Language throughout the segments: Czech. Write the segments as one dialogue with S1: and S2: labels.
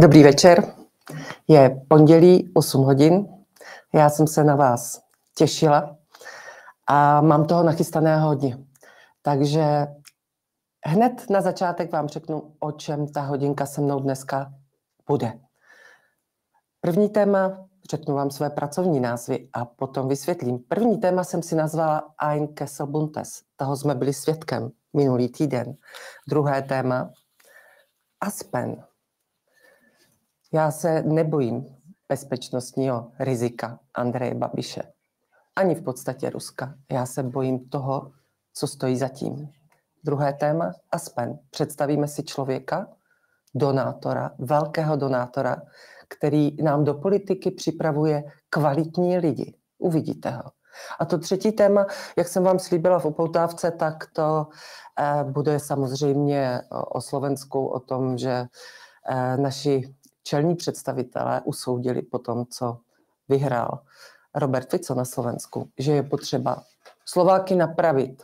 S1: Dobrý večer. Je pondělí 8 hodin. Já jsem se na vás těšila a mám toho nachystaného hodně. Takže hned na začátek vám řeknu, o čem ta hodinka se mnou dneska bude. První téma, řeknu vám své pracovní názvy a potom vysvětlím. První téma jsem si nazvala Ein Kessel Buntes. Toho jsme byli svědkem minulý týden. Druhé téma Aspen já se nebojím bezpečnostního rizika Andreje Babiše. Ani v podstatě Ruska. Já se bojím toho, co stojí zatím. Druhé téma, Aspen. Představíme si člověka, donátora, velkého donátora, který nám do politiky připravuje kvalitní lidi. Uvidíte ho. A to třetí téma, jak jsem vám slíbila v upoutávce, tak to eh, bude samozřejmě o Slovensku, o tom, že eh, naši čelní představitelé usoudili po tom, co vyhrál Robert Fico na Slovensku, že je potřeba Slováky napravit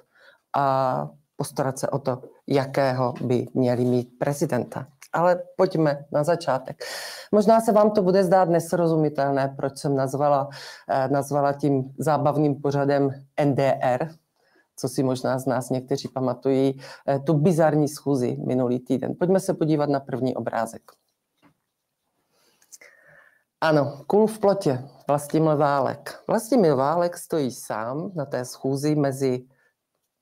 S1: a postarat se o to, jakého by měli mít prezidenta. Ale pojďme na začátek. Možná se vám to bude zdát nesrozumitelné, proč jsem nazvala, eh, nazvala tím zábavným pořadem NDR, co si možná z nás někteří pamatují, eh, tu bizarní schůzi minulý týden. Pojďme se podívat na první obrázek. Ano, kůl v plotě, Vlastimil Válek. Vlastimil Válek stojí sám na té schůzi mezi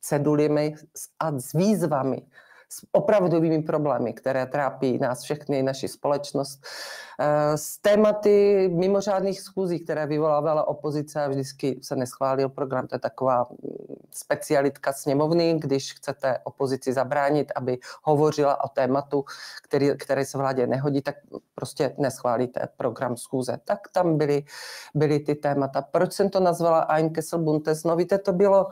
S1: cedulemi a s výzvami, s opravdovými problémy, které trápí nás všechny, naši společnost, eh, s tématy mimořádných schůzí, které vyvolávala opozice a vždycky se neschválil program. To je taková specialitka sněmovny, když chcete opozici zabránit, aby hovořila o tématu, který, který se vládě nehodí, tak prostě neschválíte program schůze. Tak tam byly, byly ty témata. Proč jsem to nazvala Ein Kessel Buntes? No víte, to bylo,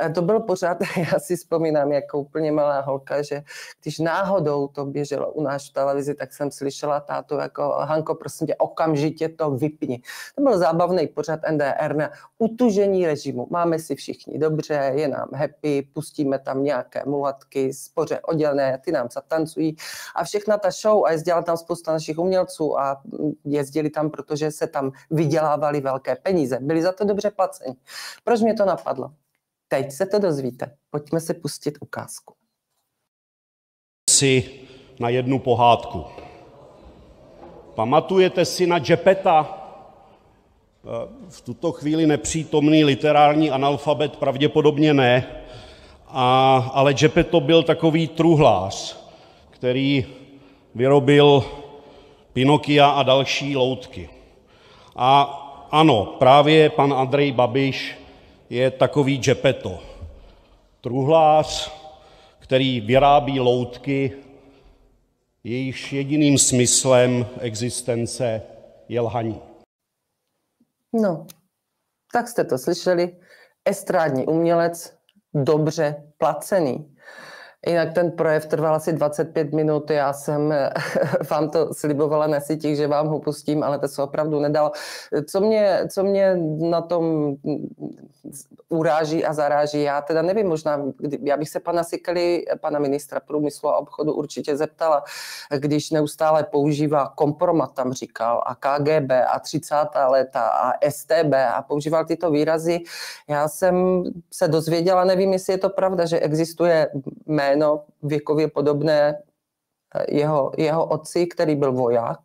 S1: eh, to byl pořád, já si vzpomínám jako úplně malá holka, že když náhodou to běželo u nás v televizi, tak jsem slyšela tátu jako Hanko, prosím tě, okamžitě to vypni. To byl zábavný pořad NDR na utužení režimu. Máme si všichni dobře, je nám happy, pustíme tam nějaké mulatky, spoře oddělené, ty nám zatancují a všechna ta show a jezdila tam spousta našich umělců a jezdili tam, protože se tam vydělávali velké peníze. Byli za to dobře placeni. Proč mě to napadlo? Teď se to dozvíte. Pojďme si pustit ukázku
S2: si na jednu pohádku. Pamatujete si na Džepeta? V tuto chvíli nepřítomný literární analfabet pravděpodobně ne, a, ale Gepetto byl takový truhlář, který vyrobil Pinokia a další loutky. A ano, právě pan Andrej Babiš je takový Gepetto. Truhlář, který vyrábí loutky, jejichž jediným smyslem existence je lhaní.
S1: No, tak jste to slyšeli. Estrádní umělec, dobře placený. Jinak ten projev trval asi 25 minut, já jsem vám to slibovala na sítích, že vám ho pustím, ale to se opravdu nedalo. Co mě, co mě na tom uráží a zaráží, já teda nevím, možná, já bych se pana Sikely, pana ministra průmyslu a obchodu určitě zeptala, když neustále používá kompromat, tam říkal, a KGB a 30. léta a STB a používal tyto výrazy, já jsem se dozvěděla, nevím, jestli je to pravda, že existuje mé jméno věkově podobné eh, jeho, jeho otci, který byl voják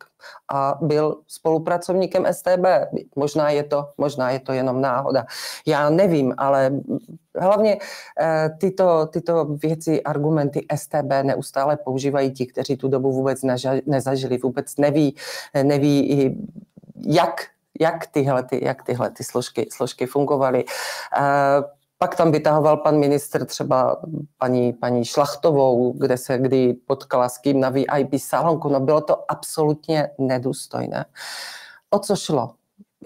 S1: a byl spolupracovníkem STB. Možná je to, možná je to jenom náhoda. Já nevím, ale hlavně eh, tyto, tyto věci, argumenty STB neustále používají ti, kteří tu dobu vůbec nezažili, vůbec neví, neví jak jak tyhle, ty, jak tyhle ty složky, složky fungovaly. Eh, pak tam vytahoval pan ministr třeba paní, paní Šlachtovou, kde se kdy potkala s kým na VIP salonku. No bylo to absolutně nedůstojné. O co šlo?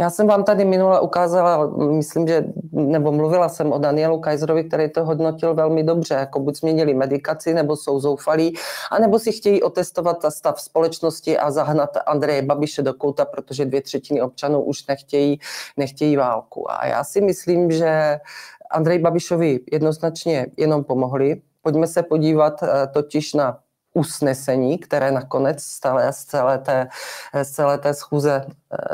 S1: Já jsem vám tady minule ukázala, myslím, že, nebo mluvila jsem o Danielu Kajzerovi, který to hodnotil velmi dobře, jako buď změnili medikaci, nebo jsou zoufalí, anebo si chtějí otestovat ta stav společnosti a zahnat Andreje Babiše do kouta, protože dvě třetiny občanů už nechtějí, nechtějí válku. A já si myslím, že Andrej Babišovi jednoznačně jenom pomohli. Pojďme se podívat eh, totiž na usnesení, které nakonec z celé, z celé té, z celé té schůze,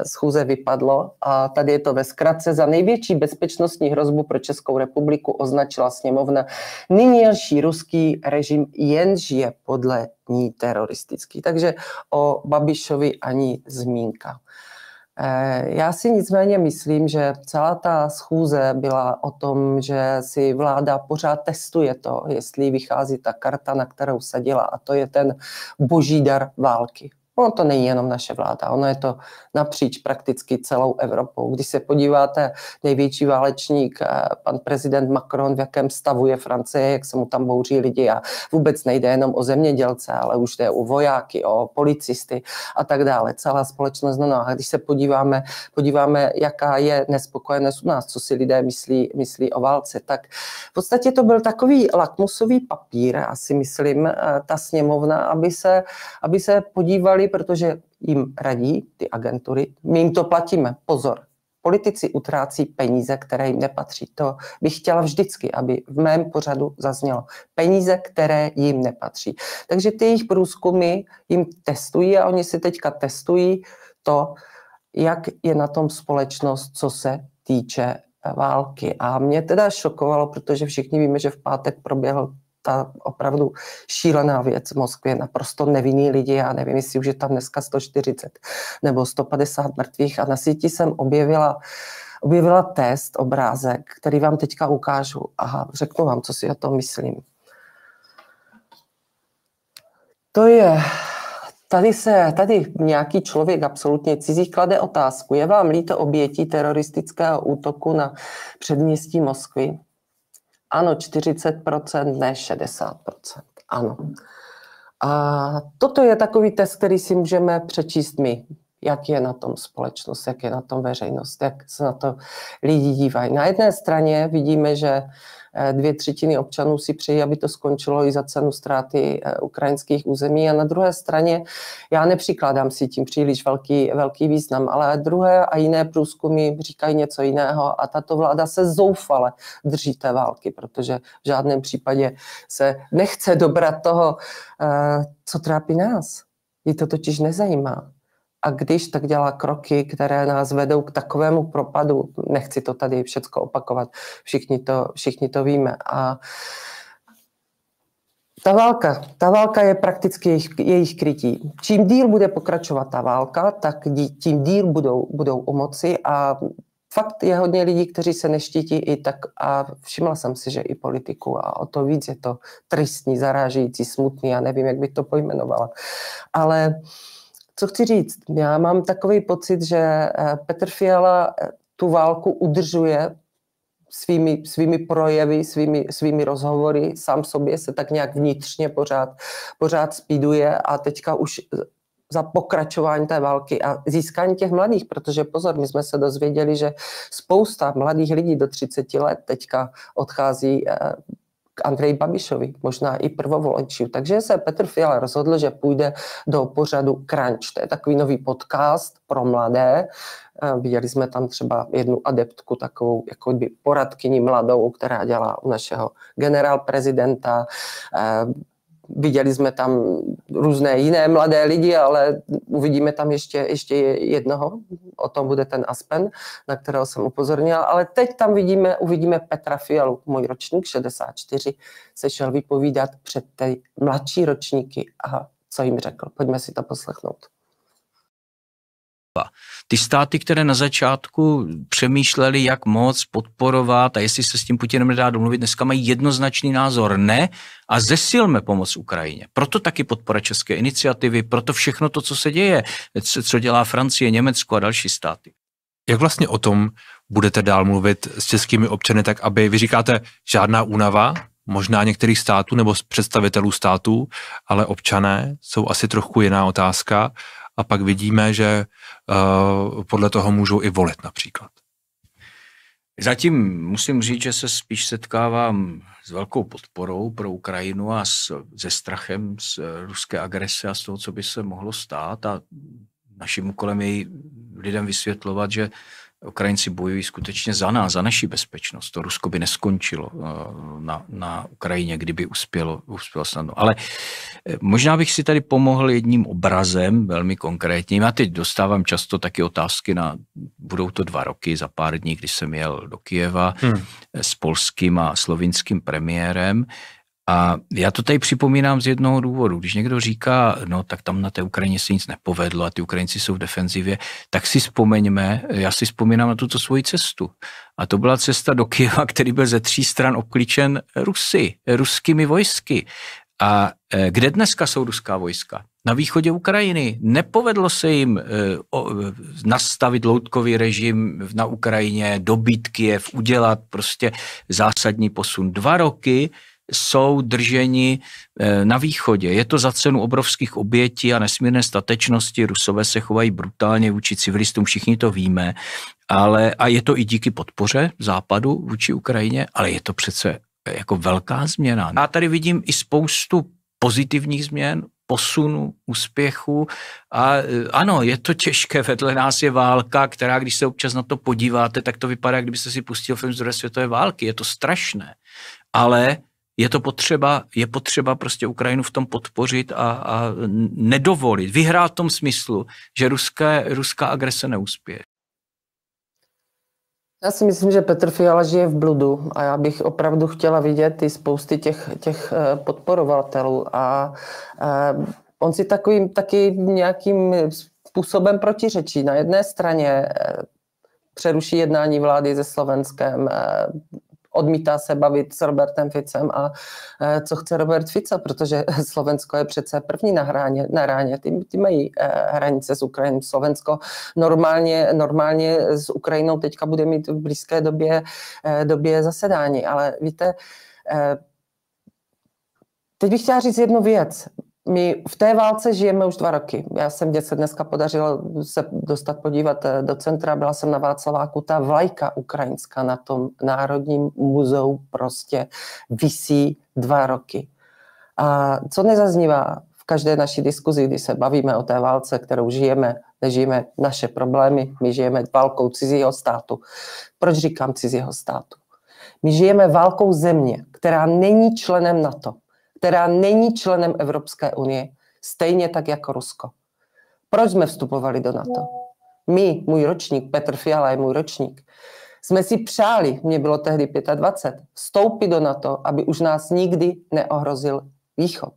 S1: schůze vypadlo. A tady je to ve zkratce. Za největší bezpečnostní hrozbu pro Českou republiku označila sněmovna nynější ruský režim, jenž je podle ní teroristický. Takže o Babišovi ani zmínka. Eh, já si nicméně myslím, že celá ta schůze byla o tom, že si vláda pořád testuje to, jestli vychází ta karta, na kterou sadila, a to je ten boží dar války. Ono to není jenom naše vláda, ono je to napříč prakticky celou Evropou. Když se podíváte, největší válečník, eh, pan prezident Macron, v jakém stavu je Francie, jak se mu tam bouří lidi a vůbec nejde jenom o zemědělce, ale už jde o vojáky, o policisty a tak dále. Celá společnost na nohách. Když se podíváme, podíváme, jaká je nespokojenost u nás, co si lidé myslí, myslí o válce, tak v podstatě to byl takový lakmusový papír, asi myslím, eh, ta sněmovna, aby se, aby se podívali protože jim radí ty agentury. My jim to platíme. Pozor, politici utrácí peníze, které jim nepatří. To bych chtěla vždycky, aby v mém pořadu zaznělo. Peníze, které jim nepatří. Takže ty jejich průzkumy jim testují a oni si teďka testují to, jak je na tom společnost, co se týče války. A mě teda šokovalo, protože všichni víme, že v pátek proběhl ta opravdu šílená věc v Moskvě, naprosto nevinný lidi, já nevím, jestli už je tam dneska 140 nebo 150 mrtvých a na síti jsem objevila objevila test, obrázek, který vám teďka ukážu a řeknu vám, co si o tom myslím. To je, tady se, tady nějaký člověk absolutně cizí klade otázku. Je vám líto obětí teroristického útoku na předměstí Moskvy? Ano, 40%, ne 60%. Ano. A toto je takový test, který si můžeme přečíst my, jak je na tom společnost, jak je na tom veřejnost, jak se na to lidi dívají. Na jedné straně vidíme, že dvě třetiny občanů si přejí, aby to skončilo i za cenu ztráty eh, ukrajinských území. A na druhé straně já nepřikládám si tím příliš velký, velký význam, ale druhé a jiné průzkumy říkají něco jiného a tato vláda se zoufale drží té války, protože v žádném případě se nechce dobrat toho, eh, co trápí nás. Jí to totiž nezajímá a když tak dělá kroky, které nás vedou k takovému propadu, nechci to tady všechno opakovat, všichni to, všichni to víme. A ta válka, ta válka je prakticky jejich, jejich krytí. Čím díl bude pokračovat ta válka, tak tím díl budou, budou u moci a fakt je hodně lidí, kteří se neštítí i tak a všimla jsem si, že i politiku a o to víc je to tristní, zarážející, smutný, já nevím, jak bych to pojmenovala. Ale uh, co chci říct? Já mám takový pocit, že eh, Petr Fiala eh, tu válku udržuje svými, svými projevy, svými, svými rozhovory, sám sobě se tak nějak vnitřně pořád, pořád spíduje a teďka už za pokračování té války a získání těch mladých, protože pozor, my jsme se dozvěděli, že spousta mladých lidí do 30 let teďka odchází eh, k Andreji Babišovi, možná i prvovolenčí. Takže se Petr Fiala rozhodl, že půjde do pořadu Crunch. To je takový nový podcast pro mladé. Eh, viděli jsme tam třeba jednu adeptku, takovou jako by poradkyni mladou, která dělá u našeho generál prezidenta. Viděli jsme tam různé jiné mladé lidi, ale uvidíme tam ještě, ještě jednoho. O tom bude ten Aspen, na kterého jsem upozornila. Ale teď tam vidíme, uvidíme Petra Fialu, můj ročník 64, se šel vypovídat před ty mladší ročníky a co jim řekl. Pojďme si to poslechnout.
S3: Ty státy, které na začátku přemýšleli, jak moc podporovat a jestli se s tím Putinem nedá domluvit, dneska mají jednoznačný názor ne a zesilme pomoc Ukrajině. Proto taky podpora české iniciativy, proto všechno to, co se děje, co dělá Francie, Německo a další státy.
S4: Jak vlastně o tom budete dál mluvit s českými občany, tak aby vy říkáte žádná únava, možná některých států nebo představitelů států, ale občané jsou asi trochu jiná otázka a pak vidíme, že uh, podle toho můžou i volit například.
S3: Zatím musím říct, že se spíš setkávám s velkou podporou pro Ukrajinu a s, se strachem z ruské agrese a z toho, co by se mohlo stát a naším úkolem je lidem vysvětlovat, že Ukrajinci bojují skutečně za nás, za naši bezpečnost. To Rusko by neskončilo eh, na, na Ukrajině, kdyby uspělo, uspělo snadno. Ale eh, možná bych si tady pomohl jedním obrazem, velmi konkrétním. Já teď dostávám často taky otázky na, budou to dva roky, za pár dní, když jsem jel do Kijeva hmm. s polským a slovinským premiérem. A já to tady připomínám z jednoho důvodu. Když někdo říká, no tak tam na té Ukrajině se nic nepovedlo a ty Ukrajinci jsou v defenzivě, tak si vzpomeňme, já si vzpomínám na tuto svoji cestu. A to byla cesta do Kyjeva, který byl ze tří stran obklíčen Rusy, ruskými vojsky. A e, kde dneska jsou ruská vojska? Na východě Ukrajiny. Nepovedlo se jim e, nastavit loutkový režim na Ukrajině, dobít Kiev, udělat prostě zásadní posun. Dva roky jsou drženi eh, na východě. Je to za cenu obrovských obětí a nesmírné statečnosti. Rusové se chovají brutálně vůči civilistům, všichni to víme, ale a je to i díky podpoře západu vůči Ukrajině, ale je to přece jako velká změna. Já tady vidím i spoustu pozitivních změn, posunu, úspěchu a eh, ano, je to těžké, vedle nás je válka, která, když se občas na to podíváte, tak to vypadá, kdybyste si pustil film z druhé světové války, je to strašné, ale je to potřeba, je potřeba prostě Ukrajinu v tom podpořit a, a nedovolit, vyhrát v tom smyslu, že ruské, ruská agrese neuspěje.
S1: Já si myslím, že Petr Fiala žije v bludu a já bych opravdu chtěla vidět i spousty těch, těch eh, podporovatelů a uh, on si takovým taky nějakým způsobem protiřečí. Na jedné straně eh, přeruší jednání vlády se Slovenskem, odmítá se bavit s Robertem Ficem a eh, co chce Robert Fico, protože Slovensko je přece první na, hráně, na ráně, ty, ty mají eh, hranice s Ukrajinou. Slovensko normálně, normálně s Ukrajinou teďka bude mít v blízké době, eh, době zasedání, ale víte, Teď bych chtěla říct jednu věc my v té válce žijeme už dva roky. Já jsem se dneska podařilo se dostat podívat eh, do centra, byla jsem na Václaváku, ta vlajka ukrajinská na tom Národním muzeu prostě visí dva roky. A co nezaznívá v každé naší diskuzi, kdy se bavíme o té válce, kterou žijeme, nežijeme naše problémy, my žijeme válkou cizího státu. Proč říkám cizího státu? My žijeme válkou země, která není členem NATO která není členem Evropské unie, stejně tak jako Rusko. Proč jsme vstupovali do NATO? My, můj ročník, Petr Fiala je můj ročník, jsme si přáli, mě bylo tehdy 25, vstoupit do NATO, aby už nás nikdy neohrozil východ.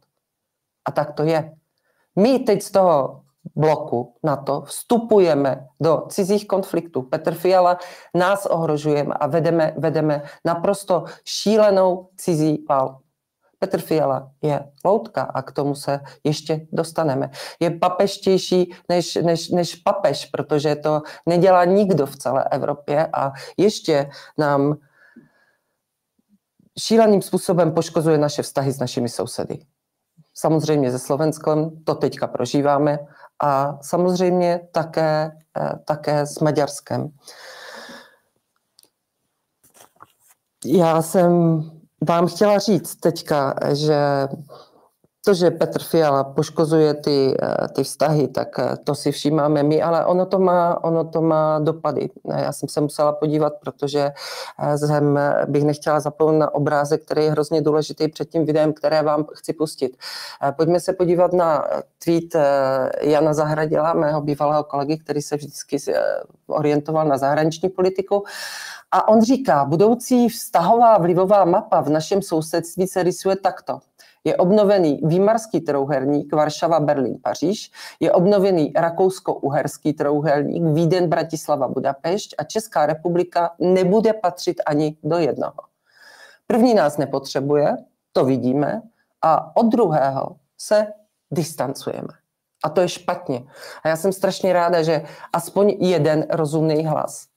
S1: A tak to je. My teď z toho bloku NATO vstupujeme do cizích konfliktů. Petr Fiala nás ohrožujeme a vedeme, vedeme naprosto šílenou cizí válku. Petr Fiala je loutka a k tomu se ještě dostaneme. Je papeštější než, než, než papež, protože to nedělá nikdo v celé Evropě a ještě nám šíleným způsobem poškozuje naše vztahy s našimi sousedy. Samozřejmě se Slovenskem to teďka prožíváme a samozřejmě také, eh, také s Maďarskem. Já jsem vám chtěla říct teďka, že to, že Petr Fiala poškozuje ty, eh, ty vztahy, tak eh, to si všímáme my, ale ono to, má, ono to má dopady. Já jsem se musela podívat, protože eh, jsem, bych nechtěla zapomenout na obrázek, který je hrozně důležitý před tím videem, které vám chci pustit. Pojďme se podívat na tweet Jana Zahradila, mého bývalého kolegy, který se vždycky orientoval na zahraniční politiku a on říká, budoucí vztahová vlivová mapa v našem sousedství se rysuje takto. Je obnovený Výmarský trouhelník Varšava, Berlín, Paříž, je obnovený Rakousko-Uherský trouhelník Víden, Bratislava, Budapešť a Česká republika nebude patřit ani do jednoho. První nás nepotřebuje, to vidíme, a od druhého se distancujeme. A to je špatně. A já jsem strašně ráda, že aspoň jeden rozumný hlas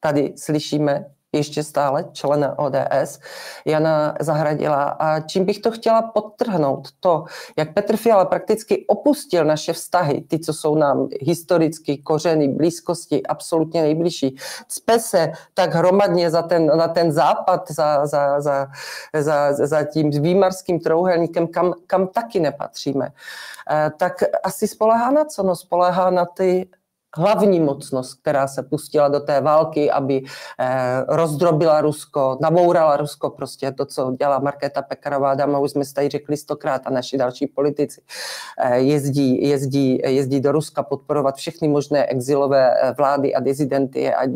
S1: tady slyšíme ještě stále člena ODS, Jana Zahradila. A čím bych to chtěla podtrhnout, to, jak Petr Fiala prakticky opustil naše vztahy, ty, co jsou nám historicky kořeny, blízkosti, absolutně nejbližší, cpe se tak hromadně za ten, na ten západ, za, za, za, za, za tím výmarským trouhelníkem, kam, kam taky nepatříme, eh, tak asi spolehá na co? No spolehá na ty hlavní mocnost, která se pustila do té války, aby eh, rozdrobila Rusko, nabourala Rusko, prostě to, co dělá Markéta Pekarová Dama, už jsme si tady řekli stokrát a naši další politici eh, jezdí, jezdí, jezdí do Ruska podporovat všechny možné exilové eh, vlády a dizidenty, ať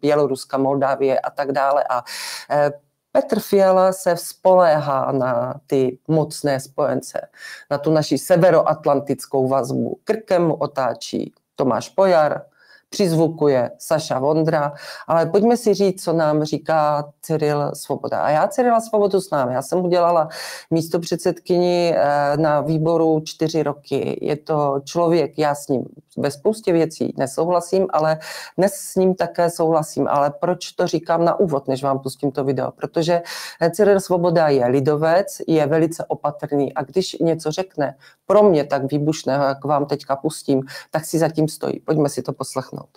S1: Běloruska, Moldávie a tak dále a Petr Fiala se spoléhá na ty mocné spojence, na tu naši severoatlantickou vazbu. Krkem otáčí Tomáš Pojar, přizvukuje Saša Vondra, ale pojďme si říct, co nám říká Cyril Svoboda. A já Cyrila Svobodu znám. Já jsem udělala místo předsedkyni eh, na výboru čtyři roky. Je to člověk, já s ním ve spoustě věcí nesouhlasím, ale dnes s ním také souhlasím. Ale proč to říkám na úvod, než vám pustím to video? Protože Cyril Svoboda je lidovec, je velice opatrný a když něco řekne pro mě tak výbušného, jak vám teďka pustím, tak si zatím stojí. Pojďme si to poslechnout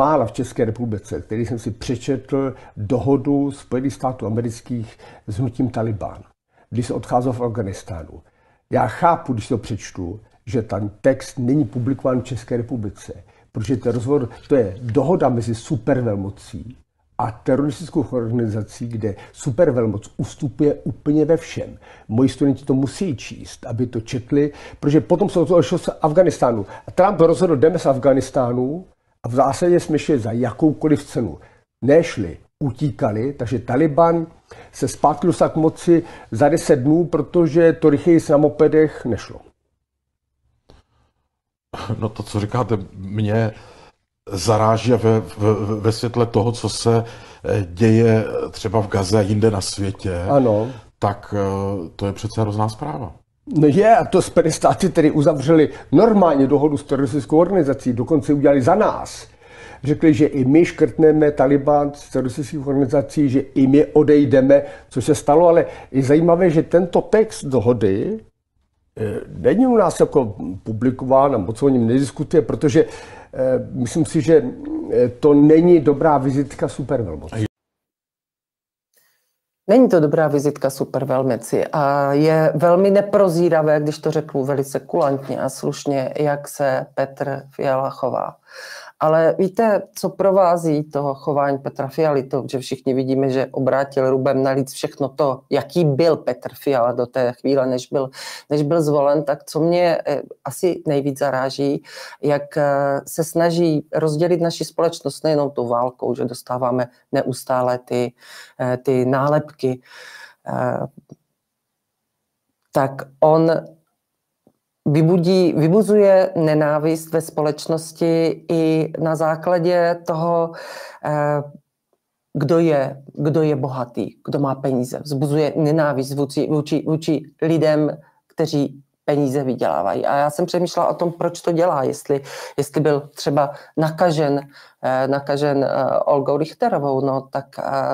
S5: mála v České republice, který jsem si přečetl dohodu Spojených států amerických s hnutím Taliban, když se odcházel v Afganistánu. Já chápu, když to přečtu, že ten text není publikován v České republice, protože to, rozhovor, to je dohoda mezi supervelmocí a teroristickou organizací, kde supervelmoc ustupuje úplně ve všem. Moji studenti to musí číst, aby to četli, protože potom se to šlo z Afganistánu. A Trump rozhodl, jdeme z Afganistánu a v zásadě jsme šli za jakoukoliv cenu. Nešli, utíkali, takže Taliban se zpátky dostal k moci za 10 dnů, protože to rychleji na mopedech nešlo.
S6: No to, co říkáte, mě zaráží ve, ve, ve světle toho, co se eh, děje třeba v Gaze a jinde na světě,
S5: ano.
S6: tak eh, to je přece hrozná zpráva.
S5: No je, a to Spojené státy tedy uzavřeli normálně dohodu s teroristickou organizací, dokonce udělali za nás. Řekli, že i my škrtneme Taliban z teroristických organizací, že i my odejdeme, což se stalo, ale je zajímavé, že tento text dohody není u nás jako publikován a moc o něm nediskutuje, protože eh, myslím si, že eh, to není dobrá vizitka supervelmoci.
S1: Není to dobrá vizitka supervelmici a je velmi neprozíravé, když to řeknu velice kulantně a slušně, jak se Petr Fiala chová. Ale víte, co provází toho chování Petra Fialy? To, že všichni vidíme, že obrátil rubem na líc všechno to, jaký byl Petr Fiala do té chvíle, než byl, než byl zvolen, tak co mě eh, asi nejvíc zaráží, jak eh, se snaží rozdělit naši společnost nejenom tou válkou, že dostáváme neustále ty, eh, ty nálepky, tak on vybudí, vybuzuje nenávist ve společnosti i na základě toho, eh, kdo je, kdo je bohatý, kdo má peníze. Vzbuzuje nenávist vůči, vůči, vůči lidem, kteří peníze vydělávají. A já jsem přemýšlela o tom, proč to dělá, jestli, jestli byl třeba nakažen, eh, nakažen eh, Olgou Richterovou, no tak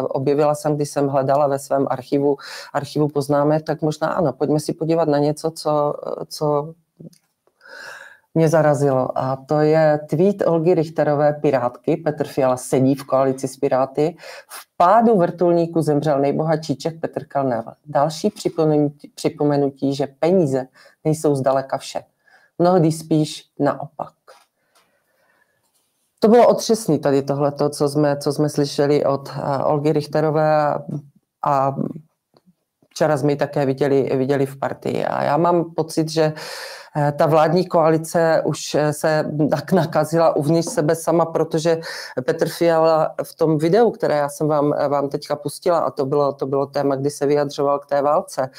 S1: objevila jsem, když jsem hledala ve svém archivu, archivu poznámek, tak možná ano, pojďme si podívat na něco, co, co mě zarazilo. A to je tweet Olgy Richterové Pirátky. Petr Fiala sedí v koalici s Piráty. V pádu vrtulníku zemřel nejbohatší Čech Petr Kalner. Další připomenutí, připomenutí, že peníze nejsou zdaleka vše. Mnohdy spíš naopak. To bylo otřesný tady tohleto, co jsme, co jsme slyšeli od uh, Olgy Richterové a včera jsme ji také viděli, viděli v partii. A já mám pocit, že Eh, ta vládní koalice už eh, se tak nakazila uvnitř sebe sama, protože Petr Fiala v tom videu, které já jsem vám, eh, vám teďka pustila, a to bylo, to bylo téma, kdy se vyjadřoval k té válce,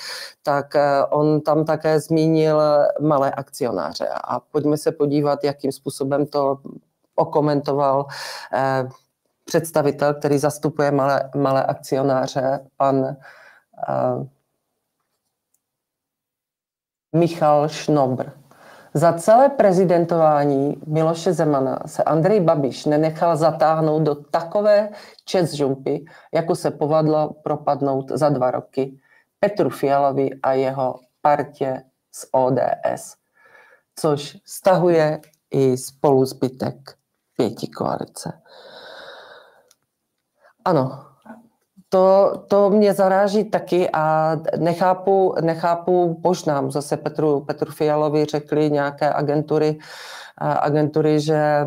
S1: tak on tam také zmínil malé akcionáře. A pojďme se podívat, jakým způsobem to okomentoval představitel, který zastupuje malé, malé akcionáře, pan Michal Šnobr. Za celé prezidentování Miloše Zemana se Andrej Babiš nenechal zatáhnout do takové česžumpy, jako se povadlo propadnout za dva roky Petru Fialovi a jeho partě z ODS, což stahuje i spolu zbytek pěti koalice. Ano, to, to mě zaráží taky a nechápu, nechápu možná zase Petru, Petru Fialovi řekli nějaké agentury, agentury, že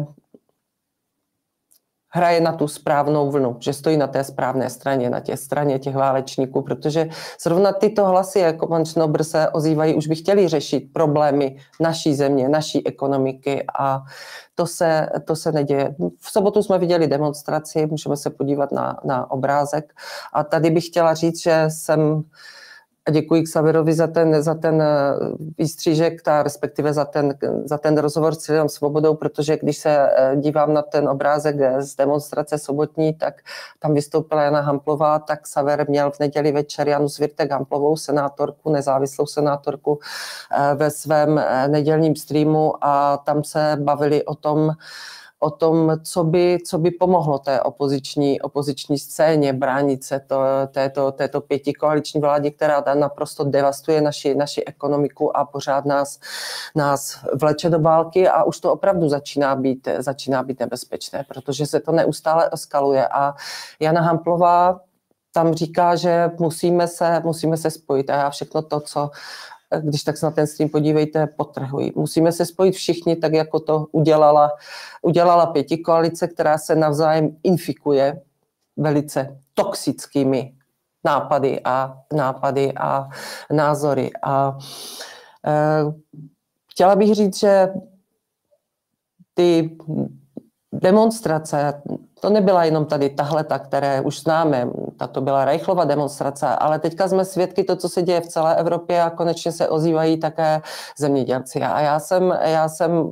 S1: hraje na tu správnou vlnu, že stojí na té správné straně, na té straně těch válečníků, protože zrovna tyto hlasy, jako pan Schnobr se ozývají, už by chtěli řešit problémy naší země, naší ekonomiky a to se, to se neděje. V sobotu jsme viděli demonstraci, můžeme se podívat na, na obrázek a tady bych chtěla říct, že jsem a děkuji Xaverovi za ten, za ten eh, výstřížek, ta, respektive za ten, za ten rozhovor s Cílem Svobodou, protože když se eh, dívám na ten obrázek z demonstrace sobotní, tak tam vystoupila Jana Hamplová, tak Xaver měl v neděli večer Janu Zvirtek Hamplovou, senátorku, nezávislou senátorku eh, ve svém nedělním streamu a tam se bavili o tom, o tom, co by, co by pomohlo té opoziční, opoziční scéně bránit se to, této, této pěti koaliční vládě, která naprosto devastuje naši, naši ekonomiku a pořád nás, nás vleče do války. A už to opravdu začíná být, začíná být nebezpečné, protože se to neustále eskaluje. A Jana Hamplová tam říká, že musíme se, musíme se spojit. A já všechno to, co když tak se na ten stream podívejte, potrhují. Musíme se spojit všichni, tak jako to udělala, udělala pěti koalice, která se navzájem infikuje velice toxickými nápady a nápady a názory. A e, chtěla bych říct, že ty demonstrace, to nebyla jenom tady tahleta, které už známe, tato byla Reichlova demonstrace, ale teďka jsme svědky to, co se děje v celé Evropě a konečně se ozývají také zemědělci. A já jsem, já jsem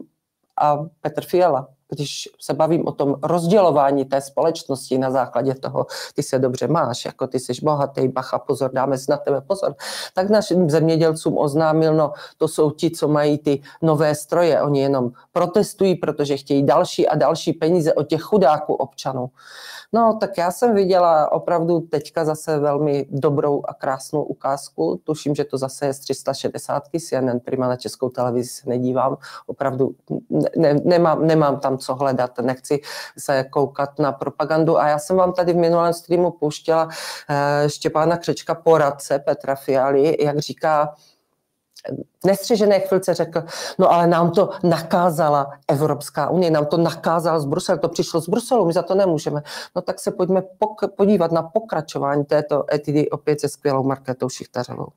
S1: a Petr Fiala, když se bavím o tom rozdělování té společnosti na základě toho, ty se dobře máš, jako ty jsi bohatý, bacha, pozor, dáme si na tebe pozor, tak našim zemědělcům oznámil, no to jsou ti, co mají ty nové stroje, oni jenom protestují, protože chtějí další a další peníze od těch chudáků občanů. No, tak já jsem viděla opravdu teďka zase velmi dobrou a krásnou ukázku. Tuším, že to zase je z 360 CNN Prima na českou televizi se nedívám. Opravdu ne, nemám, nemám tam co hledat, nechci se koukat na propagandu. A já jsem vám tady v minulém streamu pouštěla eh, Štěpána Křečka, poradce Petra Fialy, jak říká, nestřežené chvilce řekl, no ale nám to nakázala Evropská unie, nám to nakázal z Bruselu, to přišlo z Bruselu, my za to nemůžeme. No tak se pojďme pok- podívat na pokračování této etidy opět se skvělou Marketou Šichtařovou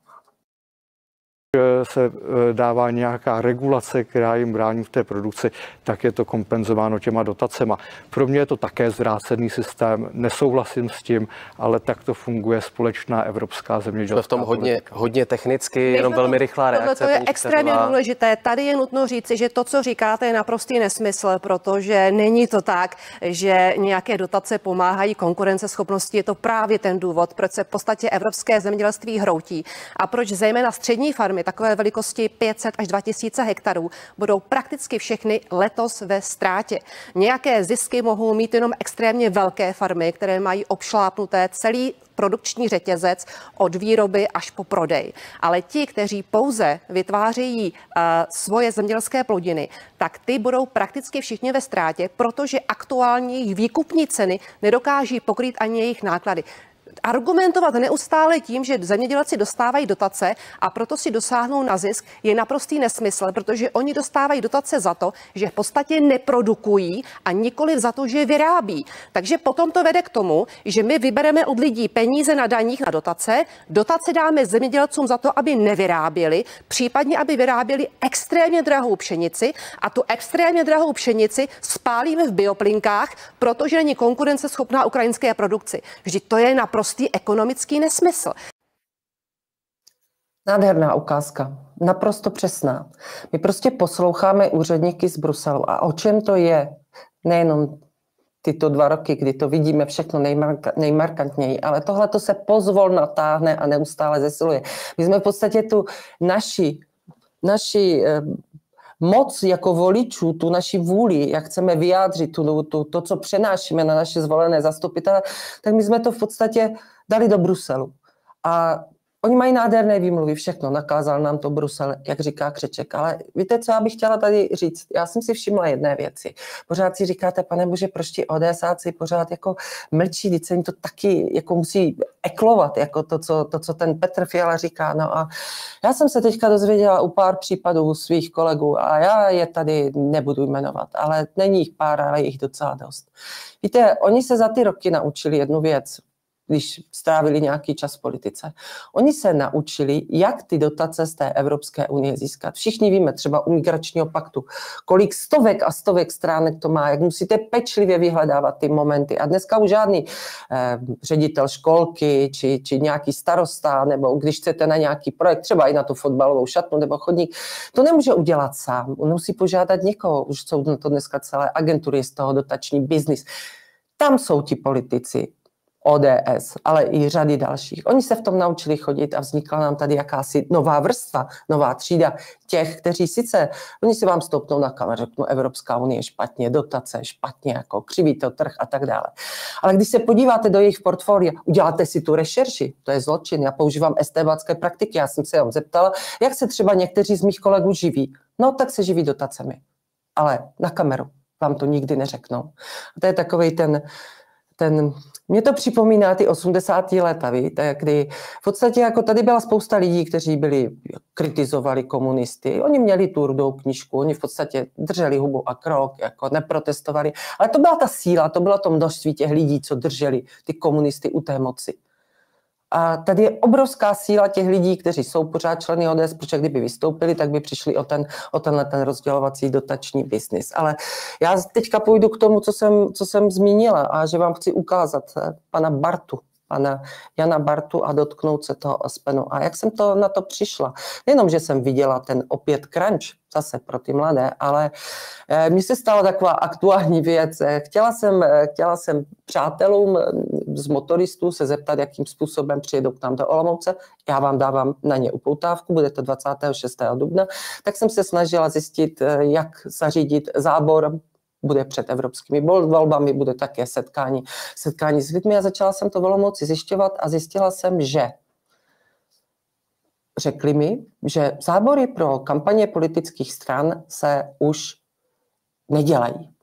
S7: se e, dává nějaká regulace, která jim brání v té produkci, tak je to kompenzováno těma dotacema. Pro mě je to také zvrácený systém, nesouhlasím s tím, ale tak to funguje společná evropská zemědělská
S8: Jsme v tom hodně, hodně technicky, jenom velmi rychlá reakce.
S9: To je extrémně Čterová. důležité. Tady je nutno říci, že to, co říkáte, je naprostý nesmysl, protože není to tak, že nějaké dotace pomáhají konkurenceschopnosti. Je to právě ten důvod, proč se v podstatě evropské zemědělství hroutí a proč zejména střední farmy takové velikosti 500 až 2000 hektarů budou prakticky všechny letos ve ztrátě. Nějaké zisky mohou mít jenom extrémně velké farmy, které mají obšlápnuté celý produkční řetězec od výroby až po prodej. Ale ti, kteří pouze vytvářejí uh, svoje zemědělské plodiny, tak ty budou prakticky všichni ve ztrátě, protože aktuální jejich výkupní ceny nedokáží pokrýt ani jejich náklady argumentovat neustále tím, že zemědělci dostávají dotace a proto si dosáhnou na zisk, je naprostý nesmysl, protože oni dostávají dotace za to, že v podstatě neprodukují a nikoli za to, že vyrábí. Takže potom to vede k tomu, že my vybereme od lidí peníze na daních na dotace, dotace dáme zemědělcům za to, aby nevyráběli, případně aby vyráběli extrémně drahou pšenici a tu extrémně drahou pšenici spálíme v bioplinkách, protože není konkurenceschopná ukrajinské produkci. Vždyť to je naprosto naprostý ekonomický nesmysl.
S1: Nádherná ukázka, naprosto přesná. My prostě posloucháme úředníky z Bruselu a o čem to je? Nejenom tyto dva roky, kdy to vidíme všechno nejmarka, nejmarkantněji, ale tohle to se pozvol natáhne a neustále zesiluje. My jsme v podstatě tu naši, naši eh, moc jako voličů, tu naši vůli, jak chceme vyjádřit tu, tu, to, co přenášíme na naše zvolené zastupitele, tak my jsme to v podstatě dali do Bruselu. A Oni mají nádherné výmluvy, všechno, nakázal nám to Brusel, jak říká Křeček. Ale víte, co já bych chtěla tady říct? Já jsem si všimla jedné věci. Pořád si říkáte, pane bože, proč ti ODSáci pořád jako mlčí, když se jim to taky jako musí eklovat, jako to co, to, co ten Petr Fiala říká. No a já jsem se teďka dozvěděla u pár případů svých kolegů a já je tady nebudu jmenovat, ale není jich pár, ale jich docela dost. Víte, oni se za ty roky naučili jednu věc když strávili nějaký čas v politice. Oni se naučili, jak ty dotace z té Evropské unie získat. Všichni víme třeba u migračního paktu, kolik stovek a stovek stránek to má, jak musíte pečlivě vyhledávat ty momenty. A dneska už žádný eh, ředitel školky či, či nějaký starosta, nebo když chcete na nějaký projekt, třeba i na tu fotbalovou šatnu nebo chodník, to nemůže udělat sám. On musí požádat někoho. Už jsou to dneska celé agentury z toho dotační biznis. Tam jsou ti politici, ODS, ale i řady dalších. Oni se v tom naučili chodit a vznikla nám tady jakási nová vrstva, nová třída těch, kteří sice, oni si vám stoupnou na kameru, řeknou Evropská unie špatně, dotace špatně, jako křiví to trh a tak dále. Ale když se podíváte do jejich portfolia, uděláte si tu rešerši, to je zločin, já používám estébácké praktiky, já jsem se vám zeptala, jak se třeba někteří z mých kolegů živí. No tak se živí dotacemi, ale na kameru vám to nikdy neřeknou. A to je takový ten, ten mě to připomíná ty 80. leta, víte, kdy v podstatě jako tady byla spousta lidí, kteří byli, kritizovali komunisty. Oni měli tu rudou knižku, oni v podstatě drželi hubu a krok, jako neprotestovali. Ale to byla ta síla, to bylo to množství těch lidí, co drželi ty komunisty u té moci. A tady je obrovská síla těch lidí, kteří jsou pořád členy ODS, protože kdyby vystoupili, tak by přišli o, ten, o tenhle ten rozdělovací dotační biznis. Ale já teďka půjdu k tomu, co jsem, co jsem zmínila a že vám chci ukázat eh, pana Bartu, pana Jana Bartu a dotknout se toho Aspenu. A jak jsem to na to přišla? Nejenom, že jsem viděla ten opět crunch, zase pro ty mladé, ale eh, mně se stala taková aktuální věc. Chtěla jsem, eh, chtěla jsem přátelům z motoristů se zeptat, jakým způsobem přijedou k nám do Olomouce. Já vám dávám na ně upoutávku, bude to 26. dubna. Tak jsem se snažila zjistit, eh, jak zařídit zábor bude před evropskými volbami, bude také setkání, setkání s lidmi a začala jsem to v Olomouci zjišťovat a zjistila jsem, že řekli mi, že zábory pro kampaně politických stran se už nedělají.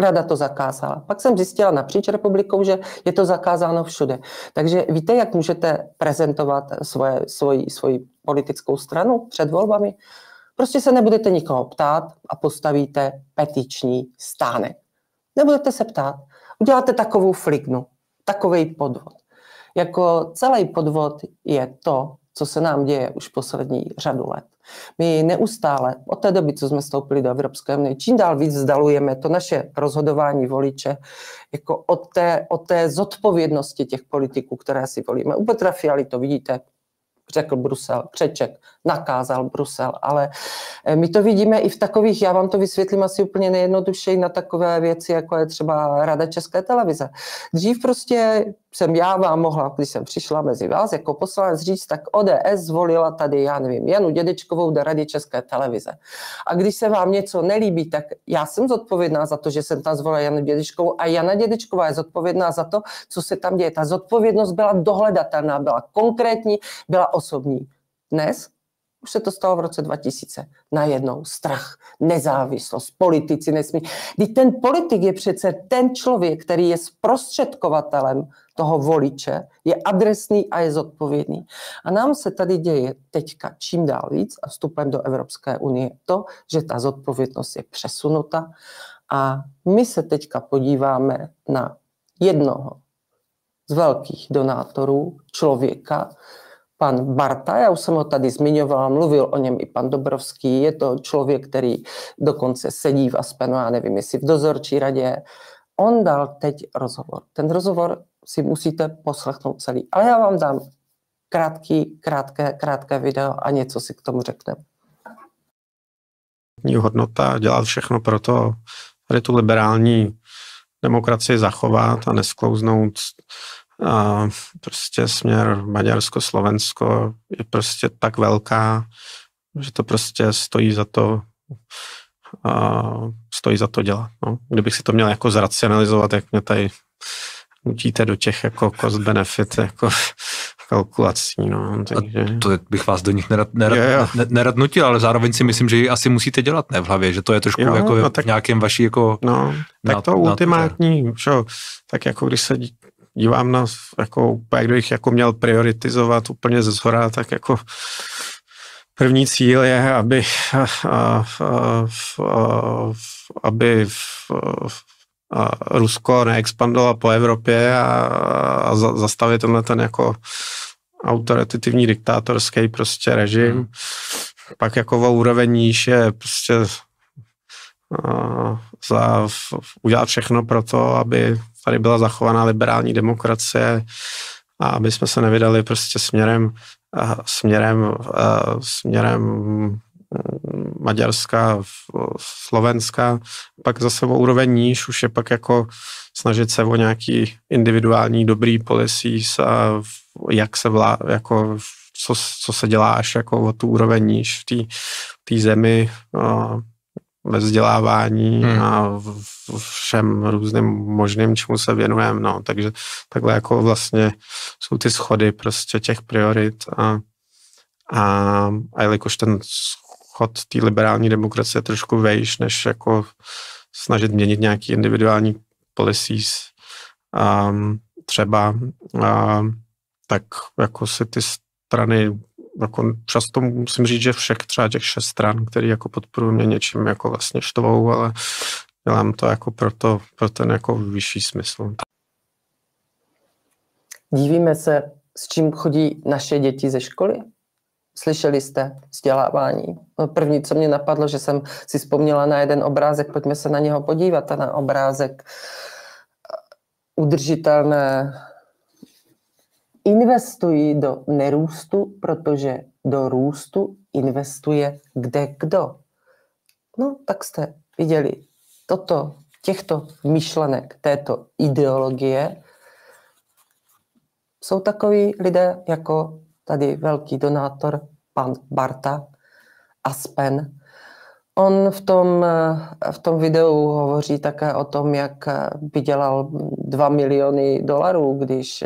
S1: Rada to zakázala. Pak jsem zjistila napříč republikou, že je to zakázáno všude. Takže víte, jak můžete prezentovat svoje, svoji, svoji politickou stranu před volbami? Prostě se nebudete nikoho ptát a postavíte petiční stánek. Nebudete se ptát. Uděláte takovou flignu, takový podvod. Jako celý podvod je to, co se nám děje už poslední řadu let. My neustále, od té doby, co jsme vstoupili do Evropské unie, čím dál víc vzdalujeme to naše rozhodování voliče jako od té, od té zodpovědnosti těch politiků, které si volíme. U Petra Fialy to vidíte, řekl Brusel, Křeček, nakázal Brusel, ale eh, my to vidíme i v takových, já vám to vysvětlím asi úplně nejjednodušeji na takové věci, jako je třeba Rada České televize. Dřív prostě jsem já vám mohla, když jsem přišla mezi vás jako poslanec říct, tak ODS zvolila tady, já nevím, Janu Dědečkovou do Rady České televize. A když se vám něco nelíbí, tak já jsem zodpovědná za to, že jsem tam zvolila Janu Dědečkovou a Jana Dědečková je zodpovědná za to, co se tam děje. Ta zodpovědnost byla dohledatelná, byla konkrétní, byla osobní. Dnes už se to stalo v roce 2000. Najednou strach, nezávislost, politici nesmí. Když ten politik je přece ten člověk, který je zprostředkovatelem toho voliče, je adresný a je zodpovědný. A nám se tady děje teďka čím dál víc a vstupem do Evropské unie to, že ta zodpovědnost je přesunuta a my se teďka podíváme na jednoho z velkých donátorů, člověka, pan Barta, já už jsem ho tady zmiňoval, mluvil o něm i pan Dobrovský, je to člověk, který dokonce sedí v Aspenu, já nevím, jestli v dozorčí radě. On dal teď rozhovor. Ten rozhovor si musíte poslechnout celý, ale já vám dám krátký, krátké, krátké video a něco si k tomu řekneme.
S10: Hodnota dělat všechno pro to, tady tu liberální demokracii zachovat a nesklouznout a prostě směr Maďarsko-Slovensko je prostě tak velká, že to prostě stojí za to uh, stojí za to dělat. No. Kdybych si to měl jako zracionalizovat, jak mě tady nutíte do těch jako cost benefit jako kalkulací. No, takže...
S4: to bych vás do nich nerad, nerad, jo, jo. nerad nutil, ale zároveň si myslím, že ji asi musíte dělat ne v hlavě, že to je trošku jo, jako no, tak, v nějakém vaší jako...
S10: No, tak na, to ultimátní, čo, tak jako když se dívám na, jako jak bych jako měl prioritizovat úplně ze zhora, tak jako první cíl je, aby, a, a, a, aby Rusko neexpandovalo po Evropě a, a zastavit tenhle ten jako autoritativní diktátorský prostě režim. Hmm. Pak jako o úroveň níž je prostě za, udělat všechno pro to, aby tady byla zachovaná liberální demokracie a aby jsme se nevydali prostě směrem uh, směrem, uh, směrem Maďarska, Slovenska, pak zase o úroveň níž už je pak jako snažit se o nějaký individuální dobrý policies a jak se vlá, jako co, co se dělá až jako o tu úroveň níž v té zemi a ve vzdělávání hmm. a v, všem různým možným, čemu se věnujeme. No. Takže takhle jako vlastně jsou ty schody prostě těch priorit a, a, a jelikož ten chod té liberální demokracie trošku vejš, než jako snažit měnit nějaký individuální policies um, třeba, um, tak jako si ty strany jako často musím říct, že všech třeba těch šest stran, který jako podporují mě něčím jako vlastně štvou, ale dělám to jako proto, pro ten jako vyšší smysl.
S1: Dívíme se, s čím chodí naše děti ze školy? Slyšeli jste vzdělávání? No první, co mě napadlo, že jsem si vzpomněla na jeden obrázek, pojďme se na něho podívat, a na obrázek udržitelné investují do nerůstu, protože do růstu investuje kde kdo. No, tak jste viděli toto, těchto myšlenek, této ideologie jsou takový lidé jako tady velký donátor, pan Barta Aspen. On v tom, v tom videu hovoří také o tom, jak vydělal 2 miliony dolarů, když